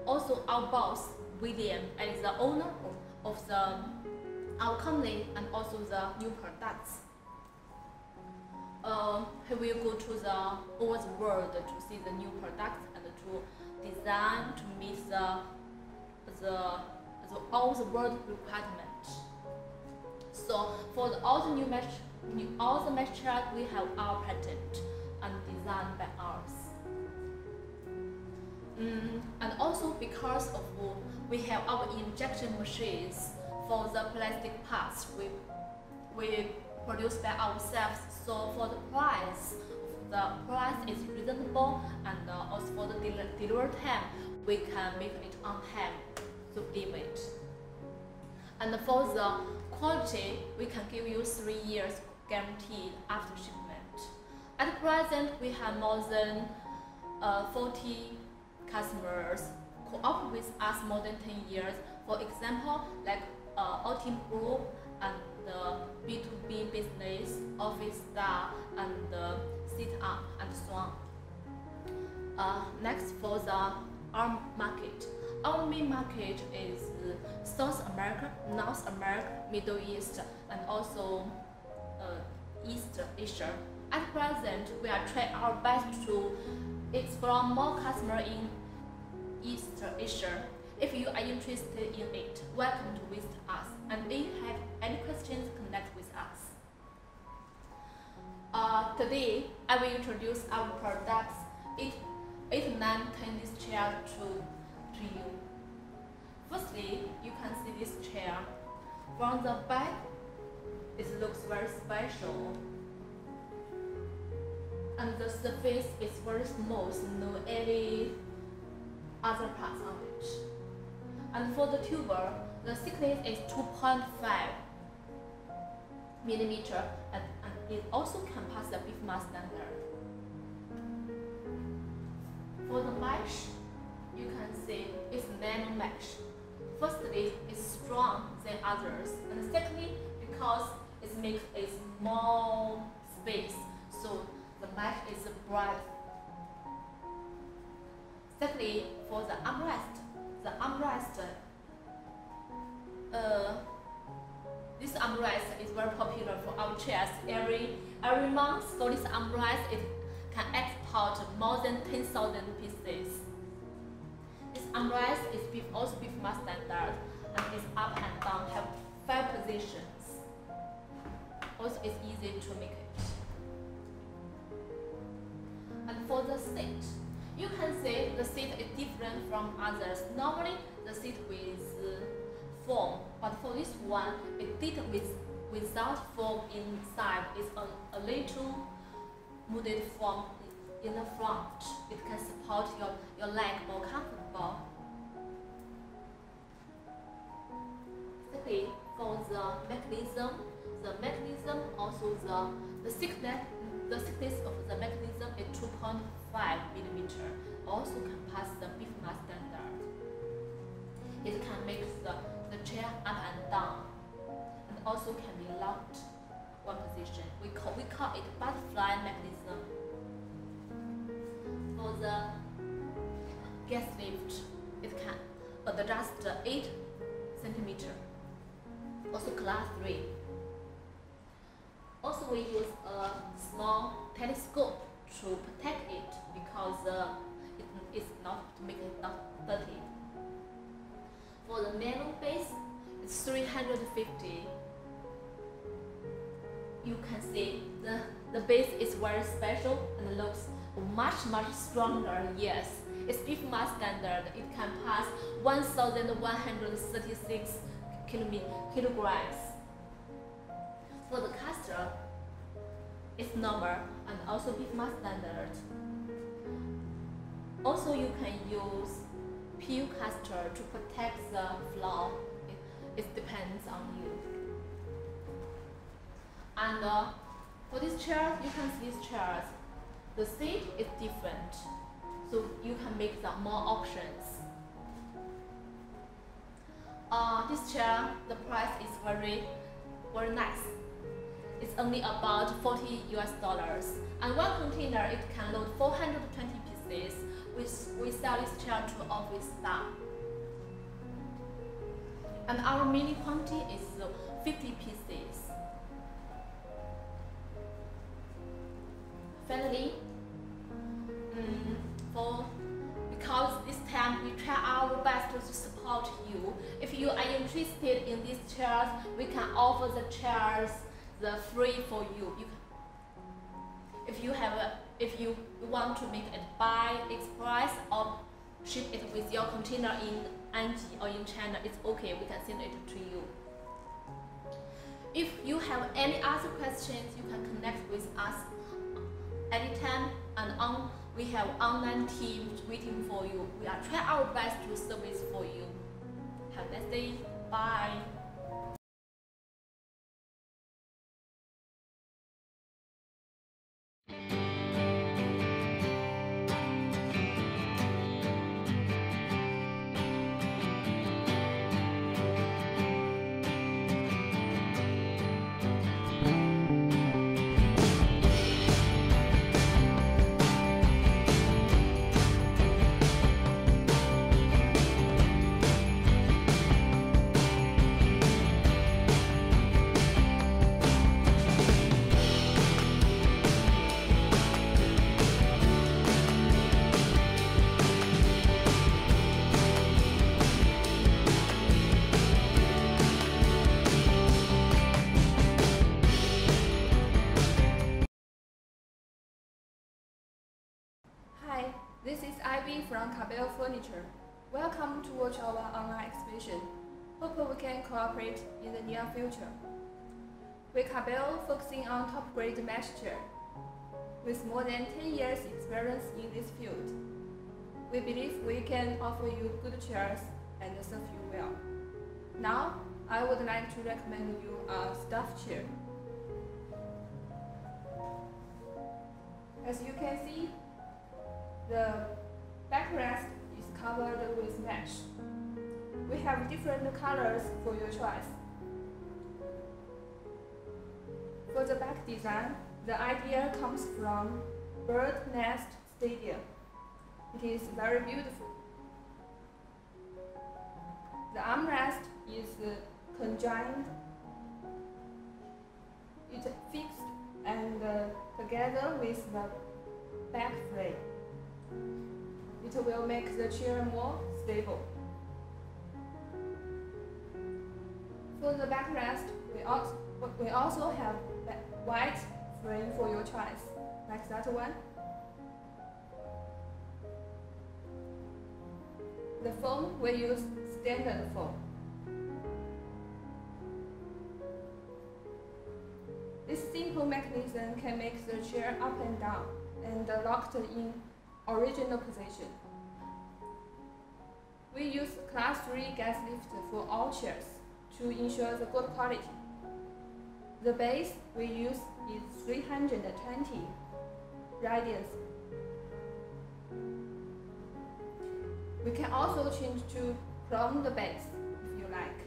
also our boss William is the owner of, of the our company and also the new products. Uh, he will go to the the world to see the new products and to design to meet the the, the all the world requirements. So for the, all the new mesh, new, all the chart, we have our patent and designed by us. Mm, and also because of we have our injection machines for the plastic parts we we produce by ourselves. So for the price, the price is reasonable and uh, also for the del- delivery time, we can make it on time to deliver it. And for the quality, we can give you three years guaranteed after shipment. At present, we have more than uh, 40 customers cooperate with us more than 10 years. For example, like uh, Ultim Group and the B2B business, Office Star, and the Sit Up, and so on. Uh, next, for the our market. Our main market is South America, North America, Middle East, and also uh, East Asia. At present, we are trying our best to explore more customers in East Asia. If you are interested in it, welcome to visit us. And if you have any questions, connect with us. Uh, today, I will introduce our products, 8, 8 9 tennis chair to, to you. Firstly, you can see this chair. From the back, it looks very special. And the surface is very smooth, no any other parts on it. And for the tuber, the thickness is 2.5 millimeter and, and it also can pass the BIFMA standard. For the mesh, you can see it's nano mesh. Firstly, it's strong than others, and secondly, because it makes a small space, so the mesh is bright. Secondly, for the armrest, the armrest, uh, this armrest is very popular for our chairs. Every every month, for this armrest, it can export more than 10,000 pieces. This armrest is also BIFMA standard and is up and down, have five positions. Also, it's easy to make it. And for the seat, you can see the seat is different from others. Normally, the seat with uh, foam, but for this one, it did with without foam inside. It's a, a little molded foam in the front. It can support your, your leg more comfortable. Secondly, for the mechanism, the mechanism also the, the thickness the thickness of the mechanism is 2.5 millimeter. Also can pass the BIFMA standard. It can make the, the chair up and down, and also can be locked one position. We call we call it butterfly mechanism. For the gas lift, it can adjust 8 centimeter. Also class 3. Also, we use a small telescope to protect it because uh, it is not to make it not dirty. For the nano base, it's 350. You can see the, the base is very special and looks much much stronger. Yes, it's BIFMA standard. It can pass 1,136 kilograms for the caster, it's normal and also BIFMA standard. Also, you can use peel caster to protect the floor. It, it depends on you. And uh, for this chair, you can see these chairs. The seat is different, so you can make some more options. Uh, this chair, the price is very, very nice. It's only about 40 US dollars. And one container, it can load 420 pieces. We, we sell this chair to office staff. And our mini quantity is 50 pieces. Finally, mm, for because this time we try our best to support you. If you are interested in these chairs, we can offer the chairs the free for you. you if you have a, if you want to make it by express or ship it with your container in Anji or in China, it's okay. We can send it to you. If you have any other questions, you can connect with us anytime and on we have online teams waiting for you. We are trying our best to service for you. Have a nice day. Bye. From Kabel Furniture. Welcome to watch our online exhibition. Hope we can cooperate in the near future. We Kabel focusing on top grade chair. With more than 10 years experience in this field, we believe we can offer you good chairs and serve you well. Now, I would like to recommend you a staff chair. As you can see, the backrest is covered with mesh. We have different colors for your choice. For the back design, the idea comes from Bird Nest Stadium. It is very beautiful. The armrest is conjoined, it fixed and uh, together with the back frame. It will make the chair more stable. For the backrest, we also, we also have white frame for your choice, like that one. The foam, we use standard foam. This simple mechanism can make the chair up and down and locked in original position. We use class 3 gas lift for all chairs to ensure the good quality. The base we use is 320 radians. We can also change to chrome the base if you like.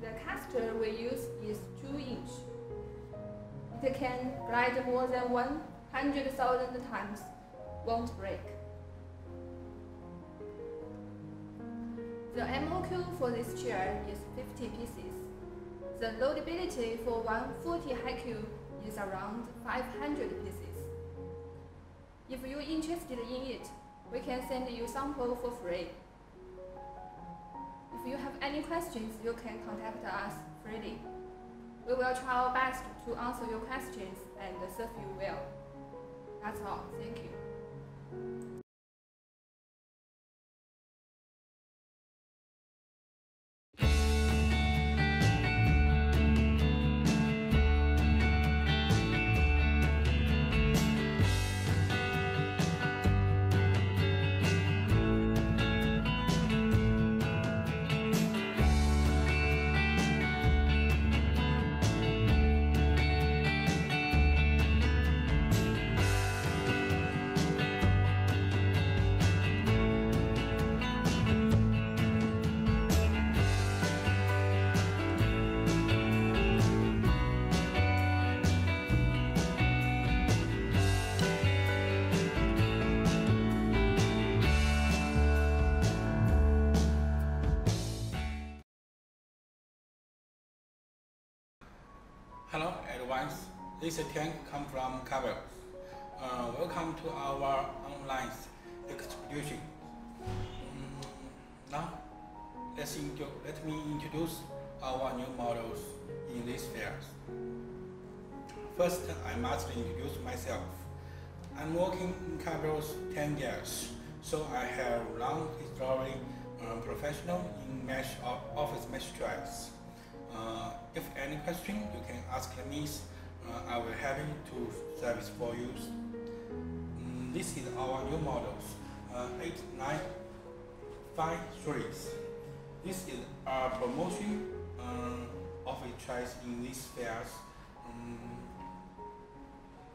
The caster we use is 2 inch. It can glide more than 100,000 times, won't break. The MOQ for this chair is 50 pieces. The loadability for 140 high cube is around 500 pieces. If you're interested in it, we can send you sample for free. If you have any questions, you can contact us freely. We will try our best to answer your questions and serve you well. That's all. Thank you. Everyone, this is Tian come from Kabel. Uh, welcome to our online exhibition. Mm, now, let's let me introduce our new models in this fair. First, I must introduce myself. I'm working in Kabel's 10 years, so I have long history uh, professional in mesh office mesh choice. Uh, if any question, you can ask me. Uh, I will happy to service for you. Mm, this is our new models, uh, 8953. This is a promotion uh, of a choice in these fairs. Um,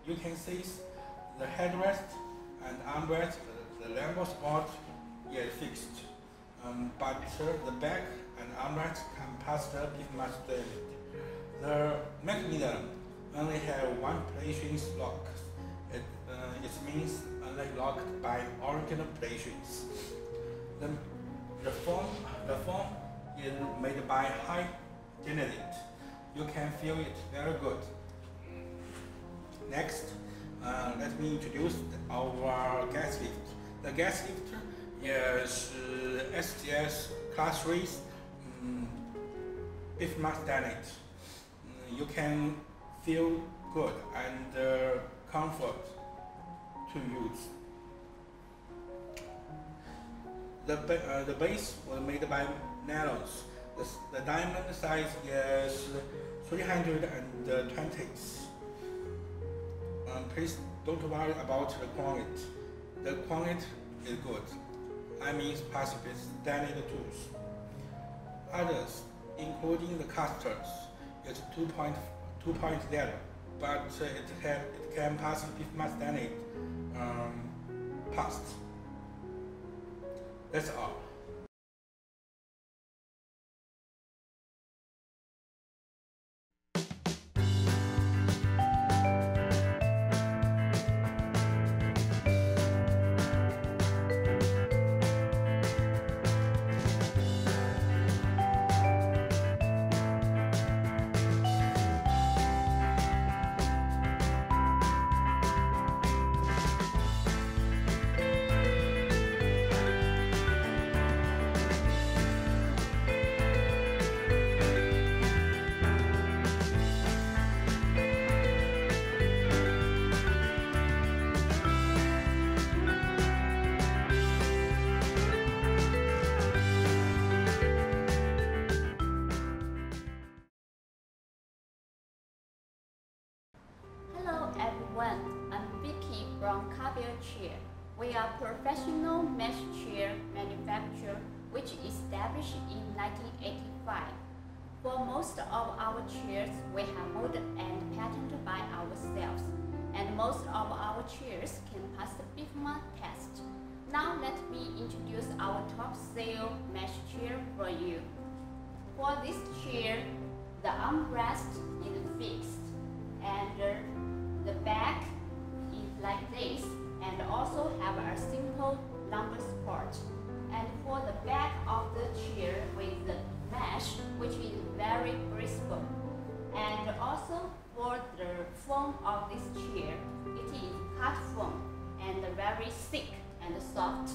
you can see the headrest and armrest, the, the level spot is fixed, um, but uh, the back and pass the BIFMA damage. The mechanism only have one placing lock. It, uh, it means only locked by original placings. The, the foam, the form is made by high genetic. You can feel it very good. Next, uh, let me introduce our gas lift. The gas lift is uh, SGS class 3 than it. Mm, you can feel good and uh, comfort to use. The, uh, the base was made by nylons. The, the diamond size is 320. Um, please don't worry about the quality. The quality is good. I mean specific standard tools. Others, including the casters, is 2.0, but uh, it, can, it can pass BIFMA standard um, passed. That's all. Me introduce our top sale mesh chair for you. For this chair, the armrest is fixed and the back is like this and also have a simple lumbar support. And for the back of the chair with the mesh, which is very breathable. And also for the foam of this chair, it is cut foam and very thick and soft.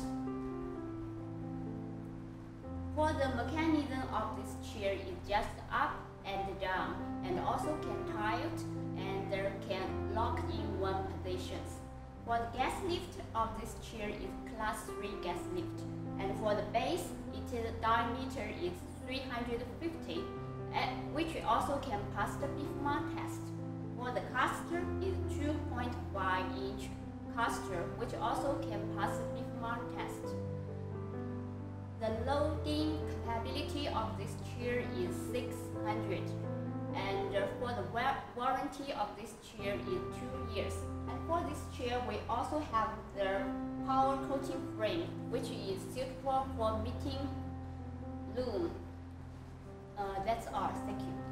For the mechanism of this chair is just up and down and also can tilt and can lock in one positions. For the gas lift of this chair is class 3 gas lift and for the base its diameter is 350 eh, which also can pass the BIFMA test. For the caster is 2.5 inch caster which also can the BIFMA test. The loading capability of this chair is 600 and for the warranty of this chair is 2 years. And for this chair we also have the power coating frame which is suitable for meeting loom. Uh, that's all, thank you.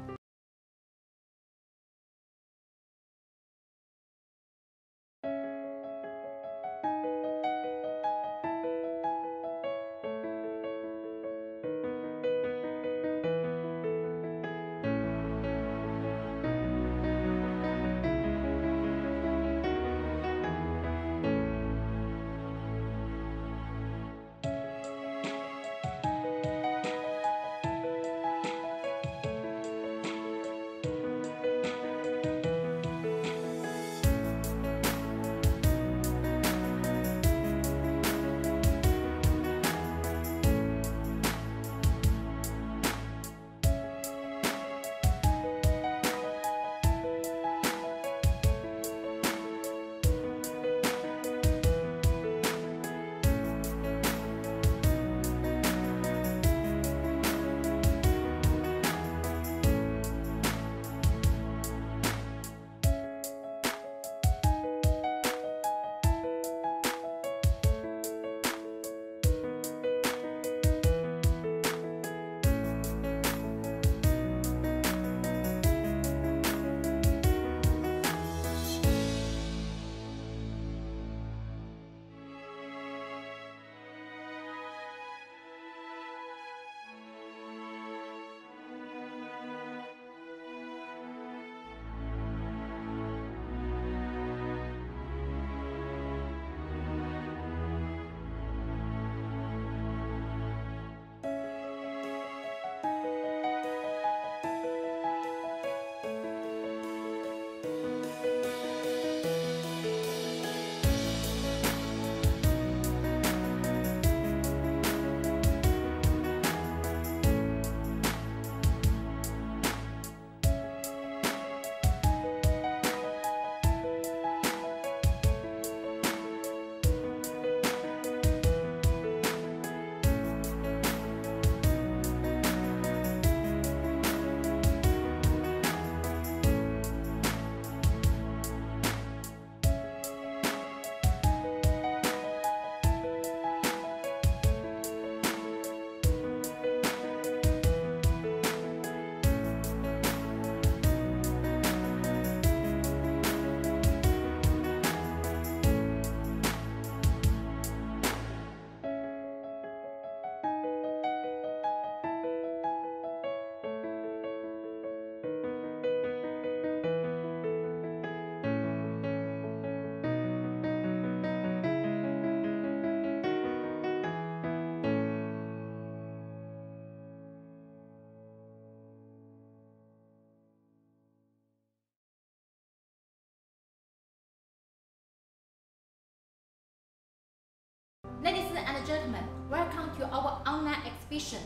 Gentlemen, welcome to our online exhibition.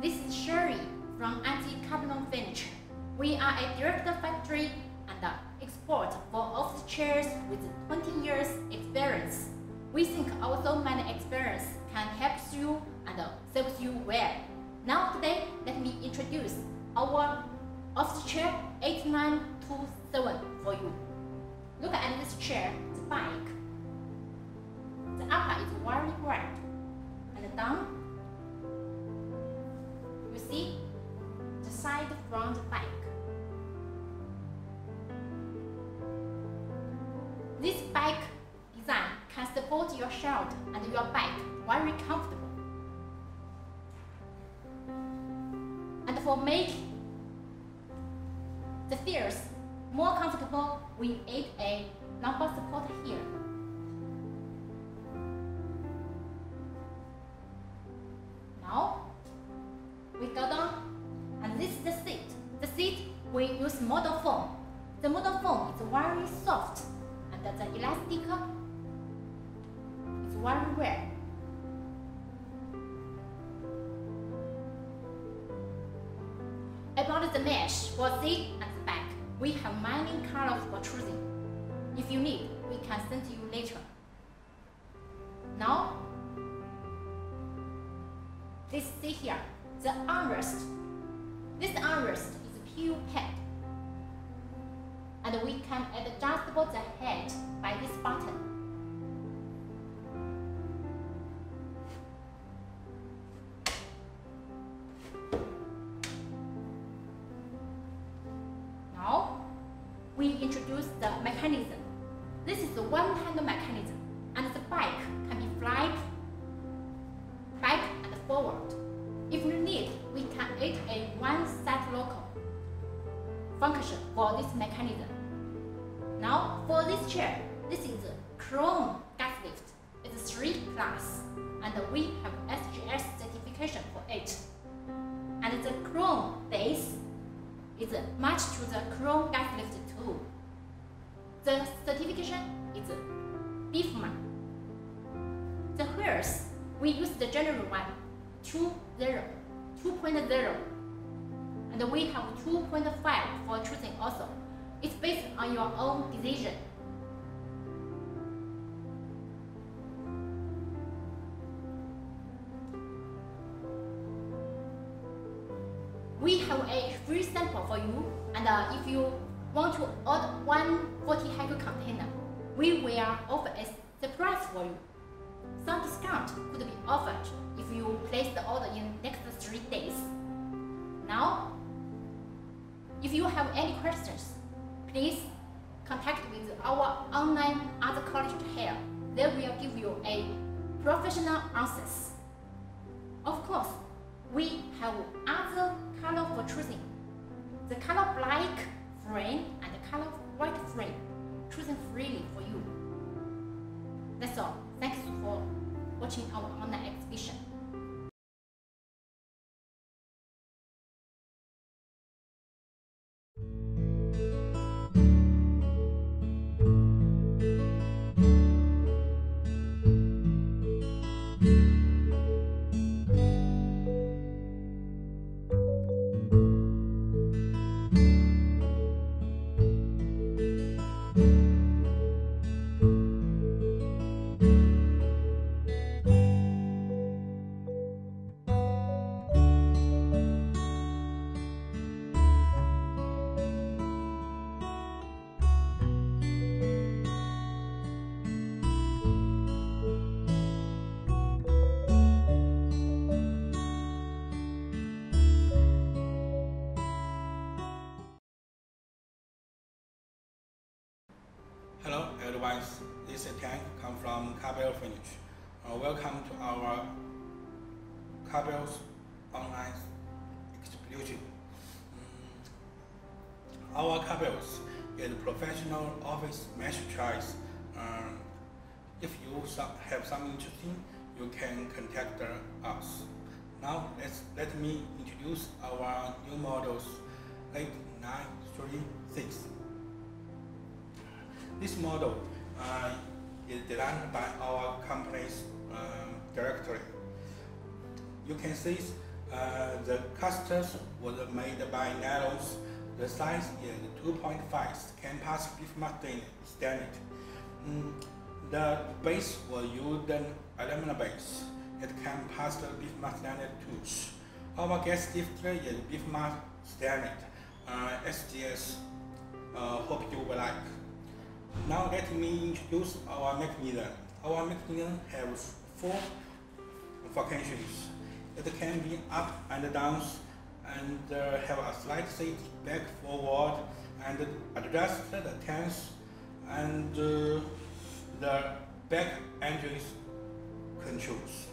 This is Sherry from Anji Kabel Furniture. We are a direct factory and export for office chairs with 20 years experience. We think our so many experience can help you and uh, serve you well. Now today, let me introduce our office chair 8927 for you. Look at this chair, the bike. The upper is very wide and down. You see the side from the bike. This bike design can support your shoulder and your back very comfortable. And for making the stairs more comfortable, we add a lumbar support here. Now, we go down, and this is the seat. The seat, we use model foam. The model foam is very soft, and the elastic is very well. About the mesh for seat and the back, we have many colors for choosing. If you need, we can send you later. Now, this see here, the armrest. This armrest is a pure pad. And we can adjustable the head by this button. Some discount could be offered if you place the order in next three days. Now, if you have any questions, please contact with our online other college hair. They will give you a professional answers. Of course, we have other color for choosing. The color black frame and the color white frame, choosing freely for you. That's all. Thanks for watching our online exhibition. Some, interesting, you can contact us. Now let's let me introduce our new models 8936. This model uh, is designed by our company's um, directly. You can see uh, the casters were made by nylons. The size is 2.5 can pass beef standard. Mm, the base was used an aluminum base. It can pass the BIFMA standard tools. Our gas lifter is BIFMA standard uh, SGS. Uh, hope you will like. Now let me introduce our mechanism. Our mechanism has four functions. It can be up and down and uh, have a slight seat back forward and adjust the tense and uh, the back engine controls.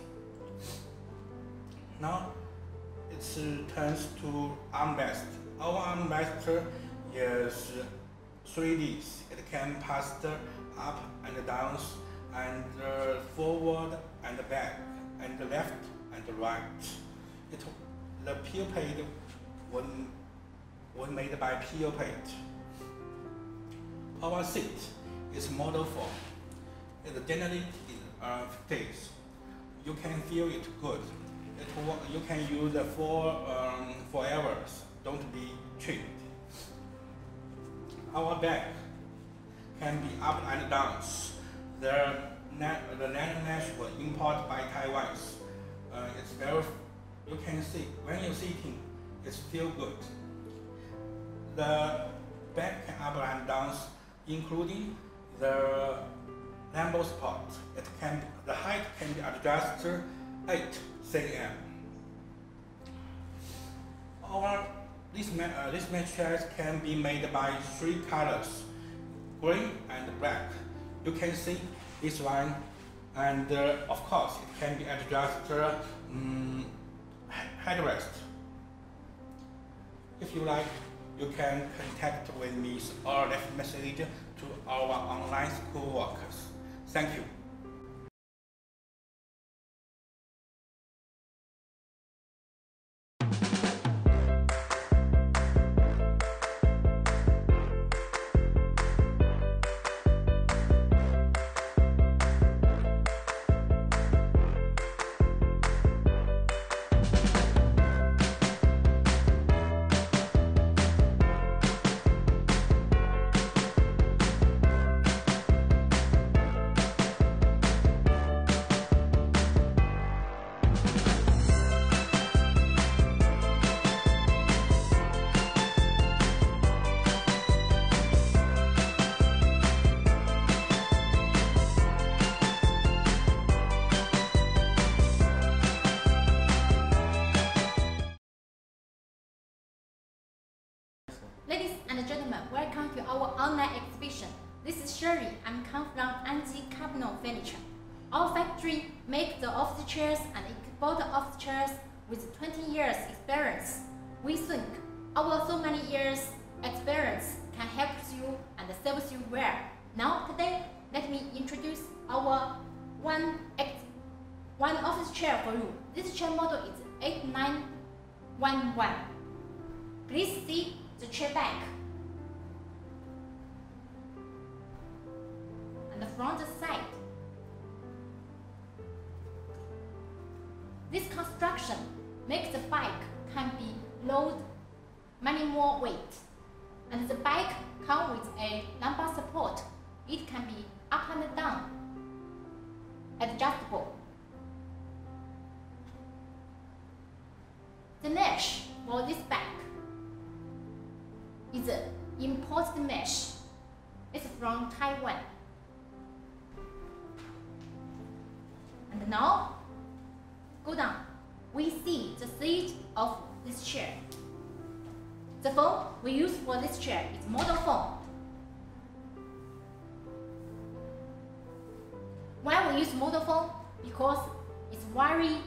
Now it turns to armrest. Our armrest is 3D. It can pass up and down and uh, forward and back and left and right. It, the peel plate was, made by peel plate. Our seat is model form. It generally is uh, fixed. You can feel it good. It you can use for um, forever. Don't be tricked. Our back can be up and down. The, the nano mesh was imported by Taiwan. Uh, it's very, you can see, when you're sitting, it feel good. The back up and down, including the lumbar support. It can, the height can be adjusted to 8 cm. Our, this, uh, this mattress can be made by three colors, green and black. You can see this one and uh, of course it can be adjusted um, headrest. If you like, you can contact with me or left message to our online school workers. Thank you. Our so many years experience can help you and serve you well. Now today, let me introduce our one, one office chair for you. This chair model is 8911. Please see the chair back. and the front side. This construction makes the bike can be load many more weight. And the bike comes with a lumbar support. It can be up and down, adjustable. The mesh for this bike is an imported mesh. It's from Taiwan. And now, go down. We see the seat of this chair. The foam we use for this chair is model foam. Why we use model foam? Because it's very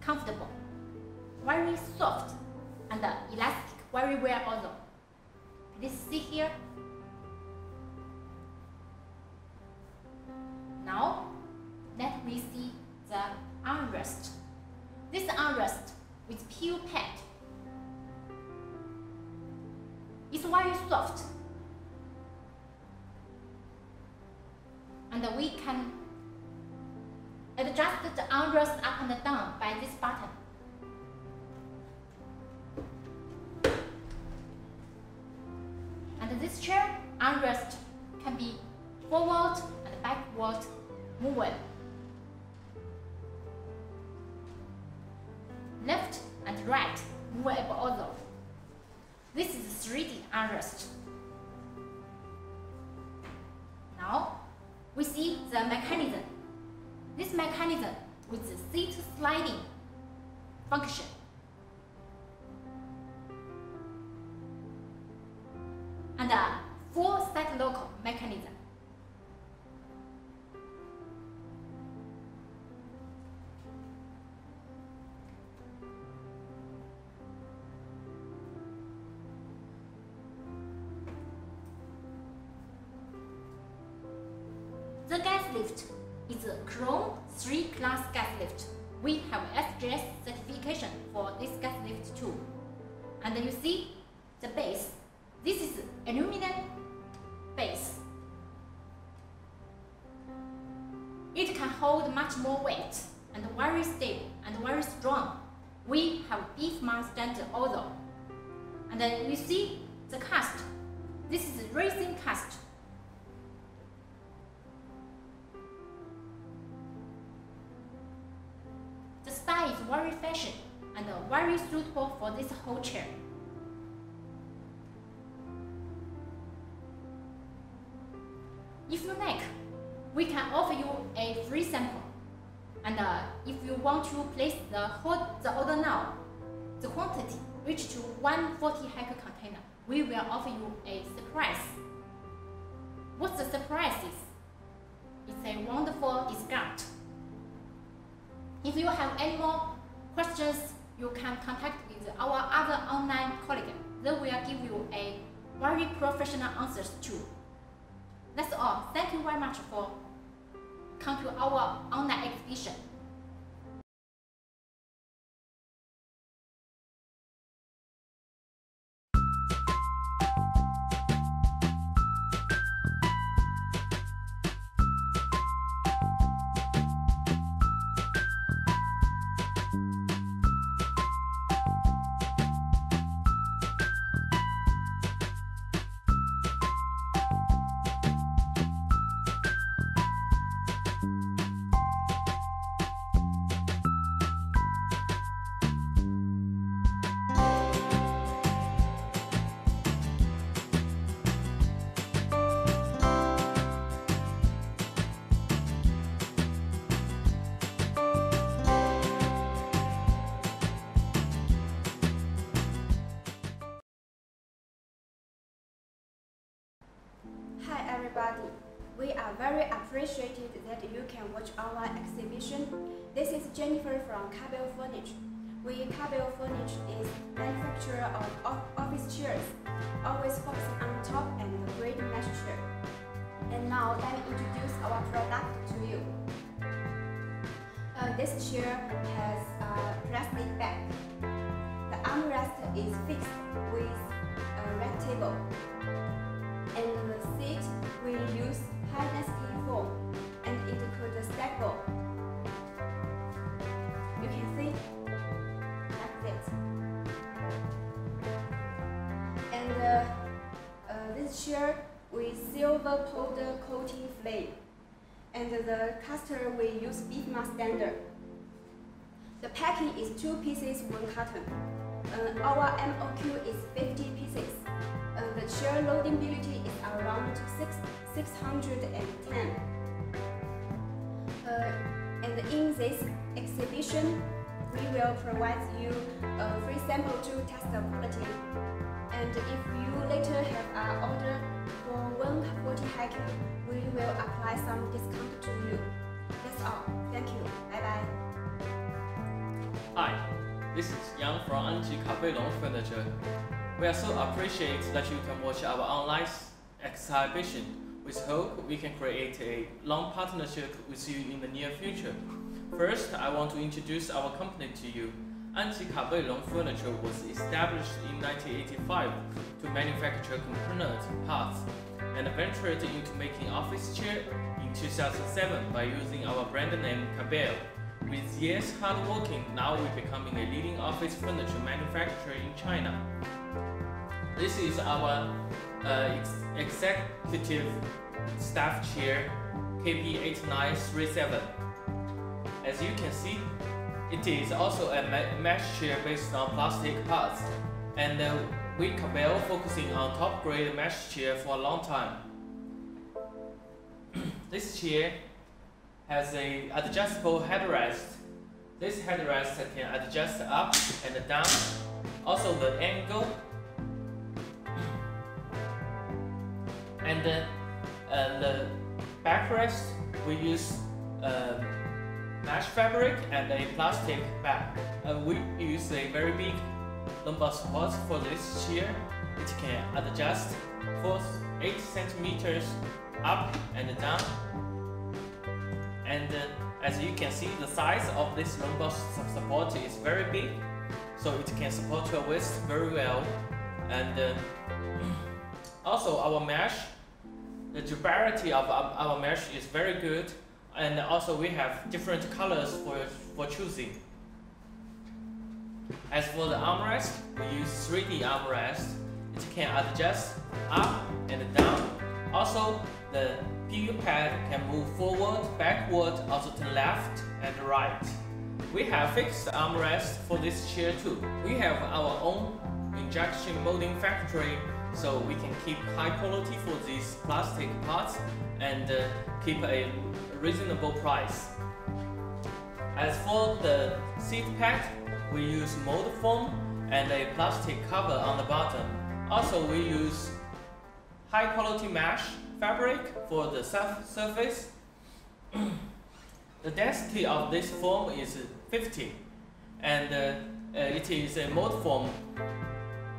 comfortable, very soft, and elastic very well also. Please see here. Now, let me see the armrest. This armrest with PU pad is very soft and we can adjust the armrest up and down by this button. And this chair armrest can be forward and backward movable. Lift is a Chrome 3 class gas lift. We have SGS 140 hacker container, we will offer you a surprise. What's the surprise is? It's a wonderful discount. If you have any more questions, you can contact with our other online colleague. They will give you a very professional answers too. That's all. Thank you very much for come to our online exhibition. Everybody. We are very appreciated that you can watch our exhibition. This is Jennifer from Kabel Furniture. We Kabel Furniture is manufacturer of office chairs, always focusing on top and great mesh chair. And now let me introduce our product to you. Uh, this chair has a plastic back. The armrest is fixed with a red table seat will use density foam and it could stackable. You can see like that. And uh, uh, this chair with silver powder coating flame and the caster we use BIFMA standard. The packing is two pieces, one carton. Uh, our MOQ is 50 pieces. Uh, the chair loading ability around six, 610. Uh, and in this exhibition, we will provide you a free sample to test the quality. And if you later have an order for 140 hiking, we will apply some discount to you. That's all. Thank you. Bye bye. Hi, this is Yang from Anji Cafe Long Furniture. We are so appreciate that you can watch our online exhibition. We hope we can create a long partnership with you in the near future. First, I want to introduce our company to you. Anji Cafe Long Furniture was established in 1985 to manufacture component parts and ventured into making office chair in 2007 by using our brand name Kabel. With years hard working, now we're becoming a leading office furniture manufacturer in China. This is our uh, ex- executive staff chair KP8937. As you can see, it is also a mesh chair based on plastic parts, and uh, we Kabel focusing on top grade mesh chair for a long time. this chair has a adjustable headrest. This headrest can adjust up and down. Also the angle and uh, uh, the backrest we use uh, mesh fabric and a plastic back. Uh, we use a very big lumbar support for this chair. It can adjust for 8 centimeters up and down. And uh, as you can see, the size of this lumbar support is very big, so it can support your waist very well. And uh, also our mesh, the durability of our, mesh is very good, and also we have different colors for for choosing. As for the armrest, we use 3D armrest. It can adjust up and down. Also, the PU pad can move forward, backward, also to left and right. We have fixed armrest for this chair too. We have our own injection molding factory, so we can keep high quality for these plastic parts and uh, keep a reasonable price. As for the seat pad, we use mold foam and a plastic cover on the bottom. Also, we use high quality mesh fabric for the surf- surface. the density of this foam is 50 and uh, uh, it is a mold foam.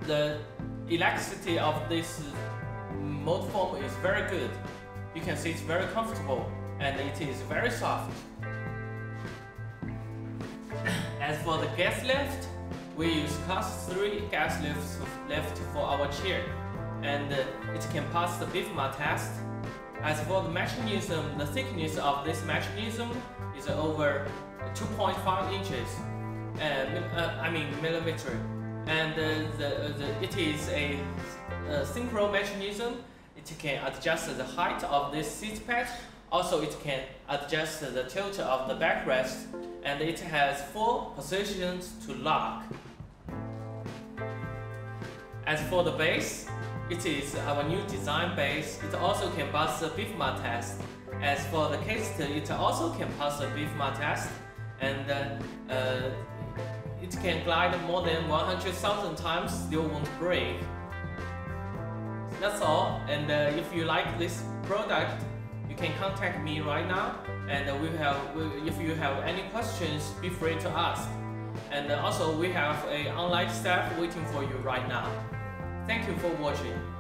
The elasticity of this mold foam is very good. You can see it's very comfortable and it is very soft. As for the gas lift, we use class 3 gas lifts lift for our chair and uh, it can pass the BIFMA test. As for the mechanism, the thickness of this mechanism is over 2.5 inches, uh, uh, I mean millimeter, and the, the, it is a, a synchro mechanism. It can adjust the height of this seat pad. Also, it can adjust the tilt of the backrest, and it has four positions to lock. As for the base, it is our new design base. It also can pass the BIFMA test. As for the case, it also can pass the BIFMA test, and uh, uh, it can glide more than 100,000 times, still won't break. That's all. And uh, if you like this product, you can contact me right now. And uh, we have, if you have any questions, be free to ask. And uh, also, we have a online staff waiting for you right now. Thank you for watching.